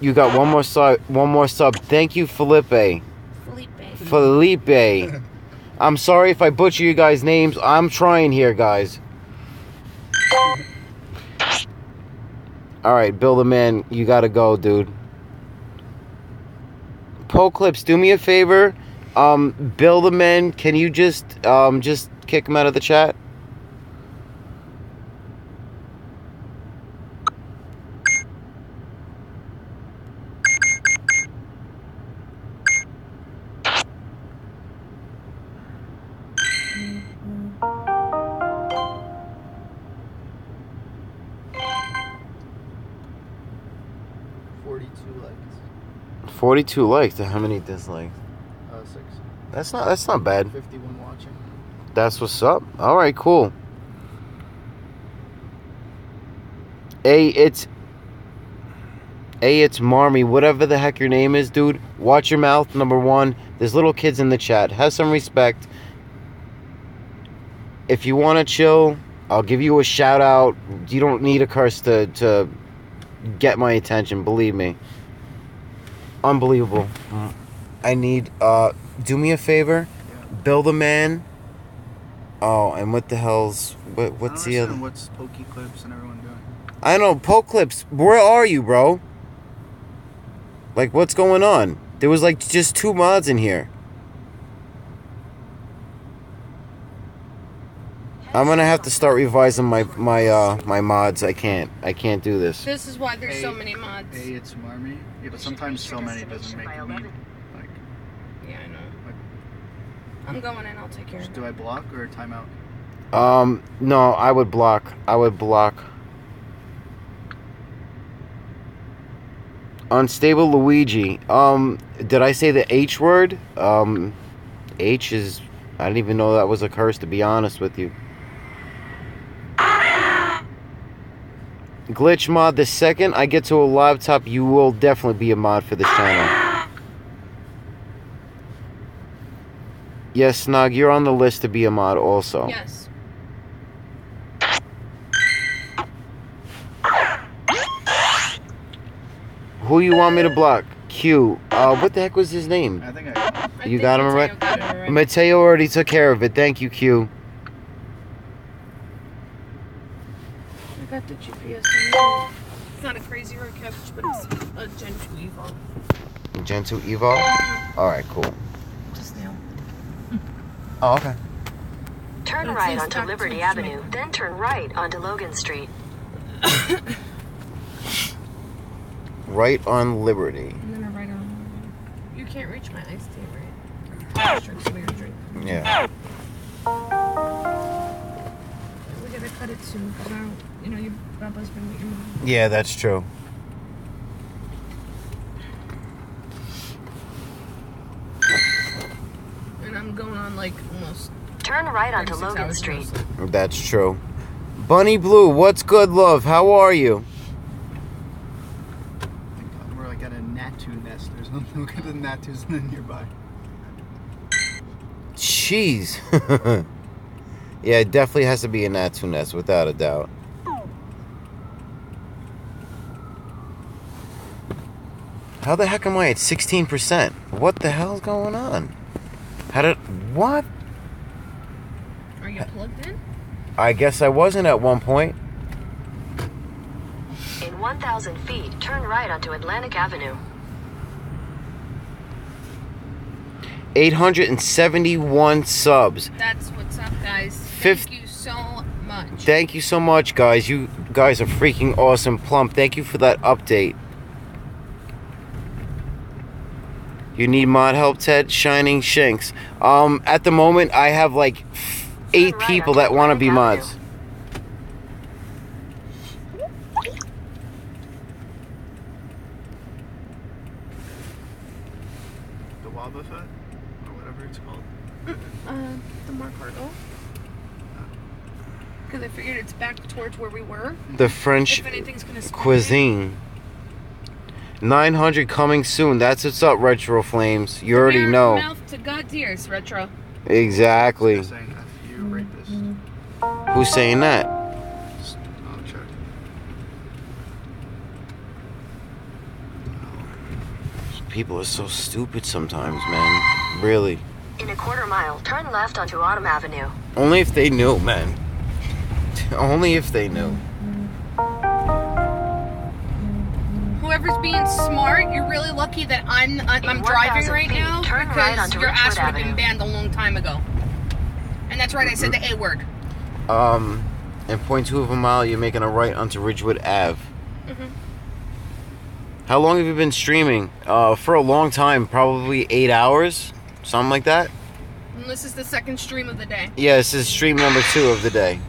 You got one more sub. One more sub. Thank you, Felipe. Felipe. I'm sorry if I butcher you guys' names. I'm trying here, guys. All right, Bill the man, you gotta go, dude. Poe Clips, do me a favor. Um, Bill the man, can you just um just kick him out of the chat? 42 likes. How many dislikes? Uh, six. That's not that's not bad. Fifty-one watching. That's what's up. All right, cool. A, it's A, it's Marmy. Whatever the heck your name is, dude. Watch your mouth. Number one. There's little kids in the chat. Have some respect. If you want to chill, I'll give you a shout out. You don't need a curse to to get my attention. Believe me. Unbelievable. I need. Uh, do me a favor. Build a man. Oh, and what the hell's what? What's I the don't other? What's Pokey Clips and everyone doing? I know. Poke clips. Where are you, bro? Like, what's going on? There was like just two mods in here. I'm gonna have to start revising my my uh my mods. I can't. I can't do this. This is why there's so many mods. A, it's Marmy. Yeah, but sometimes so many doesn't make me like. Yeah, I know. I'm going in. I'll take care of it. do I block or timeout? Um, no, I would block. I would block. Unstable Luigi. Um, did I say the H word? Um, H is. I didn't even know that was a curse, to be honest with you. Glitch mod. The second I get to a laptop, you will definitely be a mod for this channel. Yes, Snug, you're on the list to be a mod also. Yes. Who you want me to block? Q. Uh, what the heck was his name? I think I. I You think got him Matteo already? got it already. Matteo already took care of it. Thank you, Q. I got the GPS. On. It's not a crazy road catch, but it's a Gen 2 Evo. Gen 2 Evo? Mm-hmm. Alright, cool. Just now. Oh, okay. Turn It right says onto back Liberty to Avenue, Jamaica. then turn right onto Logan Street. [coughs] Right on Liberty. And then a right on. You can't reach my iced tea, right? Drink some of drink. Yeah. We gotta cut it soon, because I don't, you know, your Baba's been waiting. Yeah, that's true. And I'm going on like almost Turn right onto Logan hours Street. now, That's true. Bunny Blue, what's good, love? How are you? We're like at a Natu nest. There's [laughs] no look at the Natus nearby. Jeez. [laughs] yeah, it definitely has to be a Natu nest, without a doubt. How the heck am I at 16%? What the hell's going on? How did. What? Are you plugged in? I guess I wasn't at one point. In 1,000 feet, turn right onto Atlantic Avenue. 871 subs. That's what's up, guys. Thank you so much. Thank you so much, guys. You guys are freaking awesome. Plump, thank you for that update. You need mod help, Ted? Shining Shanks. Um, at the moment, I have like eight right people that want to be mods. The Wobbuffet? Or whatever it's called. [laughs] Uh, the Mark Hartle. Because I figured it's back towards where we were. The French If anything's gonna spawn in. cuisine. 900 coming soon. That's what's up, Retro Flames. You already Mere know. Mouth to God's ears, retro. Exactly. Just saying F you, rapist. Who's saying that? I'll check. People are so stupid sometimes, man. Really. In a quarter mile, turn left onto Autumn Avenue. Only if they knew, man. [laughs] Only if they knew. Whoever's being smart, you're really lucky that I'm I'm, I'm driving right feet, now turn because right onto your ass would have been banned a long time ago. And that's right, I said the A word. Um, in point two of a mile, you're making a right onto Ridgewood Ave. Mhm. How long have you been streaming? Uh, for a long time, probably eight hours, something like that. And this is the second stream of the day. Yeah, this is stream number two of the day.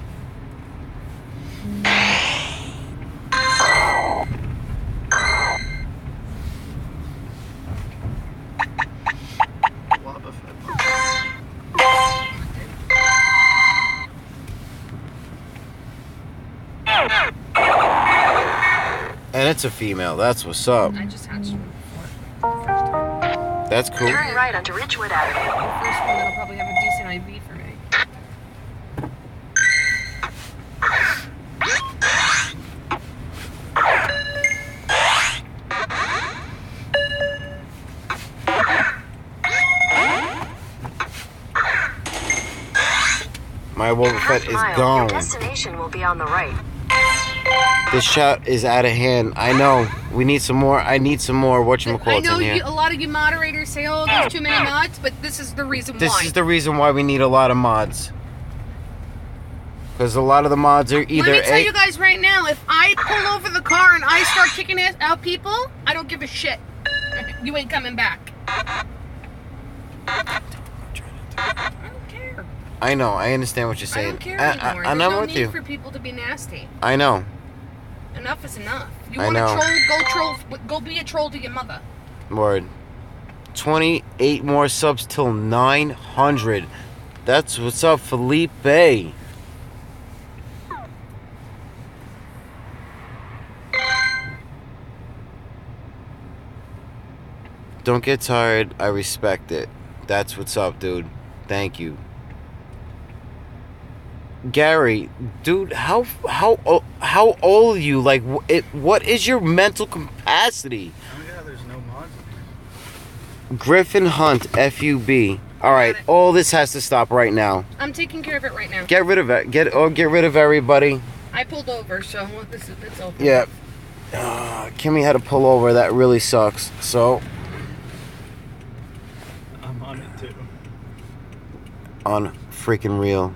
It's a female. That's what's up. I just hatched one before. The first time. That's cool. Turn right onto Ridgewood Avenue. The first one that'll probably have a decent IV for me. My Boba In Fett half is mile, your gone. destination will be on the right. This chat is out of hand. I know. We need some more. I need some more I whatchamacallits know in here. you, a lot of you moderators say, "Oh, there's too many mods," but this is the reason This why. is the reason why we need a lot of mods. Because a lot of the mods are either Let me tell A- you guys right now, if I pull over the car and I start kicking it out people, I don't give a shit. You ain't coming back. I don't care. I know. I understand what you're I saying. don't care I, anymore. I, and There's I'm no with need you. for people to be nasty. I know. Enough is enough. You I want to know. troll? Go troll. Go be a troll to your mother. Word. 28 more subs till 900. That's what's up, Felipe. Don't get tired. I respect it. That's what's up, dude. Thank you. Gary, dude, how how how old are you? Like, it, what is your mental capacity? Oh yeah, there's no mods. Griffin Hunt, F U B. All right, all this has to stop right now. I'm taking care of it right now. Get rid of it. Get or get rid of everybody. I pulled over, so [laughs] this is it's over. Yeah. Uh, Kimmy had to pull over. That really sucks. So I'm on it too. on freaking real.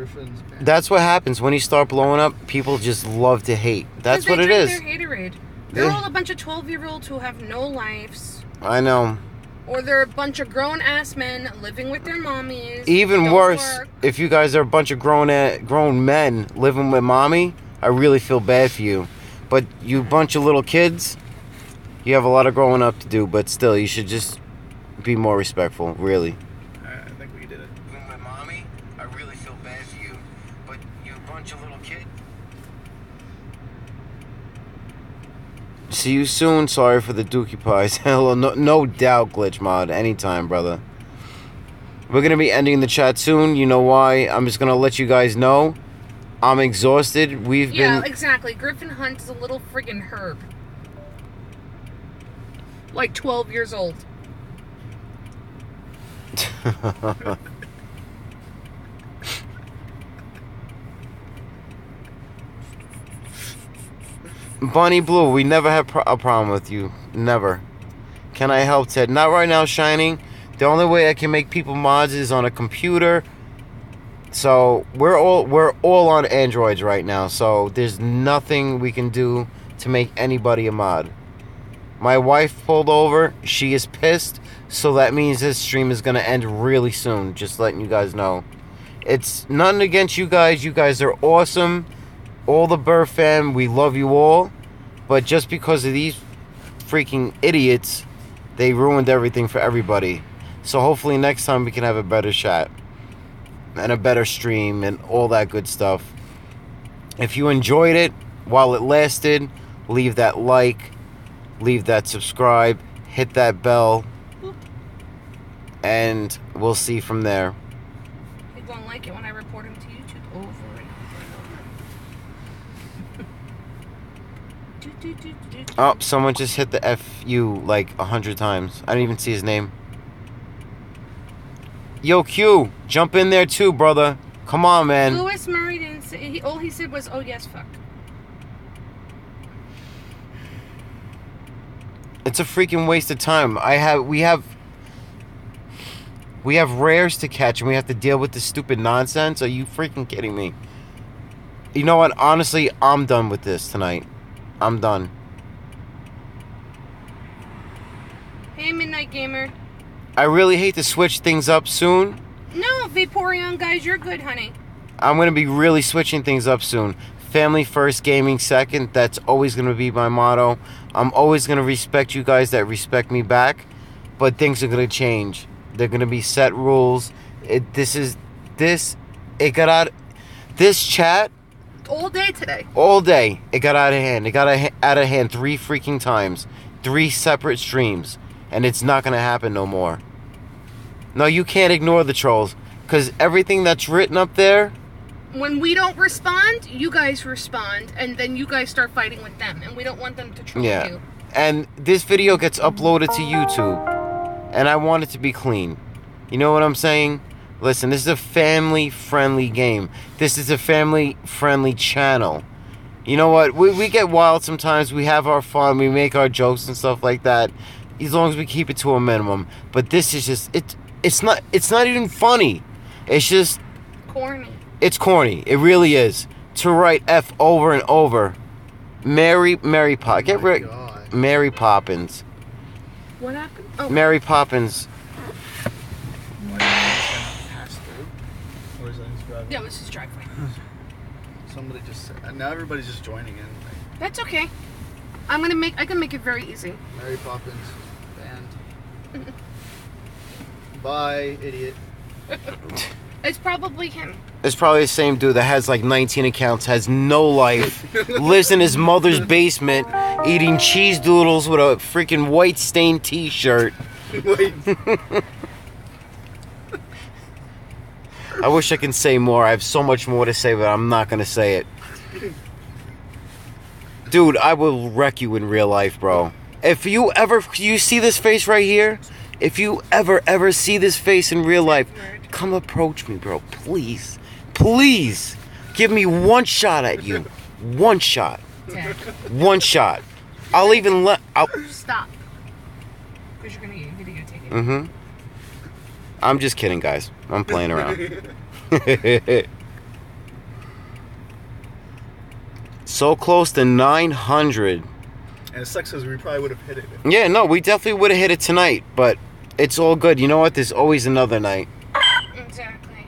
Griffin's back. That's what happens when you start blowing up. People just love to hate. That's what they it drink. Their Haterade. They're Yeah. all a bunch of 12 year olds who have no lives. I know. Or they're a bunch of grown ass men living with their mommies. Even worse, work. if you guys are a bunch of grown a- grown men living with mommy, I really feel bad for you. But you bunch of little kids, you have a lot of growing up to do. But still, you should just be more respectful. Really. Alright, I think we did it. Living with mommy, I really feel bad for you. But you bunch of little kids. See you soon. Sorry for the dookie pies. [laughs] Hello, no, no doubt, glitch mod. Anytime, brother. We're gonna be ending the chat soon. You know why? I'm just gonna let you guys know. I'm exhausted. We've Yeah, been. exactly. Griffin Hunt is a little friggin' herb. Like 12 years old. [laughs] Bunny Blue, we never have pro- a problem with you. Never. Can I help, Ted? Not right now, Shining. The only way I can make people mods is on a computer. So we're all we're all on Androids right now. So there's nothing we can do to make anybody a mod. My wife pulled over. She is pissed. So that means this stream is gonna end really soon. Just letting you guys know. It's nothing against you guys. You guys are awesome all the Burr fam, we love you all. But just because of these freaking idiots, they ruined everything for everybody. So hopefully next time we can have a better shot and a better stream and all that good stuff. If you enjoyed it while it lasted, leave that like, leave that subscribe, hit that bell, and we'll see from there. He don't like it when I report him to YouTube over and over and over. Do, do, do, do, do. Oh, someone just hit the FU like a hundred times. I didn't even see his name. Yo, Q, jump in there too, brother. Come on, man. Lewis Murray didn't say. He, all he said was, "Oh yes, fuck." It's a freaking waste of time. I have, we have, we have rares to catch, and we have to deal with this stupid nonsense. Are you freaking kidding me? You know what? Honestly, I'm done with this tonight. I'm done. Hey, Midnight Gamer. I really hate to switch things up soon. No, Vaporeon guys, you're good, honey. I'm gonna be really switching things up soon. Family first, gaming second. That's always gonna be my motto. I'm always gonna respect you guys that respect me back, but things are gonna change. They're gonna be set rules. It, this is this. It got out. This chat All day today. all day. It got out of hand. It got out of hand three freaking times. Three separate streams, and it's not gonna happen no more. No, you can't ignore the trolls, cause everything that's written up there. When we don't respond, you guys respond, and then you guys start fighting with them, and we don't want them to troll Yeah. you. and this video gets uploaded to YouTube, and I want it to be clean. You know what I'm saying? Listen, this is a family friendly game. This is a family friendly channel. You know what? We, we get wild sometimes. We have our fun. We make our jokes and stuff like that. As long as we keep it to a minimum. But this is just it. It's not. It's not even funny. It's just. Corny. It's corny. It really is. To write F over and over. Mary Mary Pop. Get Oh my rid. God. Mary Poppins. What happened? Oh, Mary Poppins. Why did you pass through? Or is that his driveway? yeah, this is driveway. Somebody just said, and now everybody's just joining in. That's okay. I'm gonna make. I can make it very easy. Mary Poppins band. [laughs] Bye, idiot. [laughs] It's probably him. It's probably the same dude that has like 19 accounts, has no life, [laughs] lives in his mother's basement, eating cheese doodles with a freaking white stained t shirt. Wait. I wish I can say more. I have so much more to say, but I'm not gonna say it. Dude, I will wreck you in real life, bro. If you ever you see this face right here, if you ever ever see this face in real life, come approach me, bro. Please. Please. Give me one shot at you. One shot. Ted, One shot. I'll even let I'll stop. Because you're gonna get videotaped. Mm-hmm. I'm just kidding, guys. I'm playing around. [laughs] so close to 900. And it sucks because we probably would have hit it. Yeah, no, we definitely would have hit it tonight, but it's all good. You know what? There's always another night. Exactly.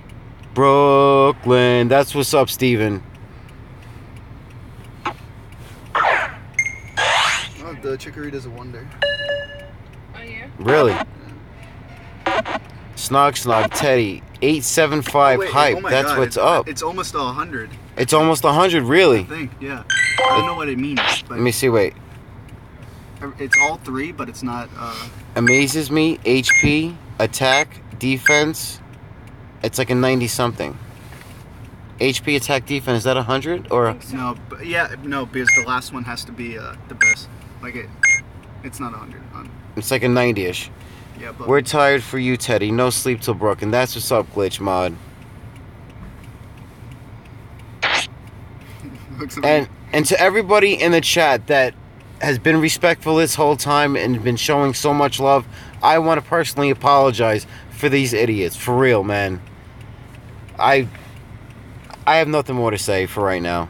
Brooklyn. That's what's up, Steven. Oh, the chikorita's a wonder. Oh yeah. Really? Snog Snog Teddy. 875 Oh, wait, hype. oh my That's God, what's it's- up. It's almost a hundred. It's almost 100, really? I think. Yeah. I don't know what it means, but Let me see, wait. It's all three, but it's not. Uh, amazes me. Hp attack defense. It's like a 90 something hp attack defense. Is that 100 or no, but yeah, no, because the last one has to be uh, the best. Like it, it's not a hundred. Um, it's like a 90ish yeah, but we're tired for you teddy. No sleep till brook and that's what's up glitch mod. [laughs] And and to everybody in the chat that has been respectful this whole time and been showing so much love i want to personally apologize for these idiots for real man i i have nothing more to say for right now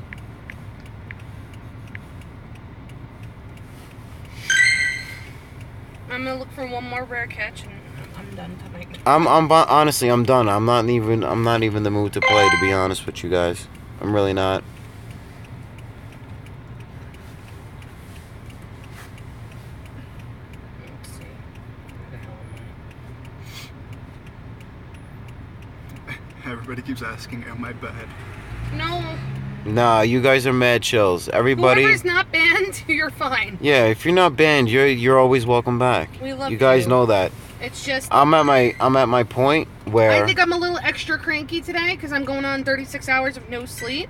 I'm gonna look for one more rare catch and I'm done tonight. I'm I'm honestly I'm done. I'm not even I'm not even the mood to play to be honest with you guys. I'm really not. Let's see. Where the hell am everybody keeps asking, "Am I bad?" No. Nah, you guys are mad chills. Everybody Whoever's not banned, [laughs] you're fine. Yeah, if you're not banned, you're you're always welcome back. We love You guys you. know that. It's just I'm at my I'm at my point where I think I'm a little extra cranky today because I'm going on 36 hours of no sleep.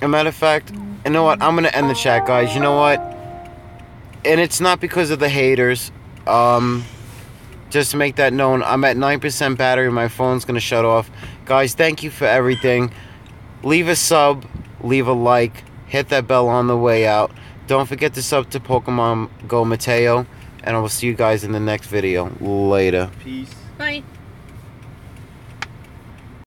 a matter of fact, you know what? I'm gonna end the chat, guys. You know what? And it's not because of the haters. Um, just to make that known, I'm at nine percent battery. My phone's gonna shut off. Guys, thank you for everything. Leave a sub, leave a like, hit that bell on the way out. Don't forget to sub to Pokemon Go Matteo, and I will see you guys in the next video. Later. Peace. Bye.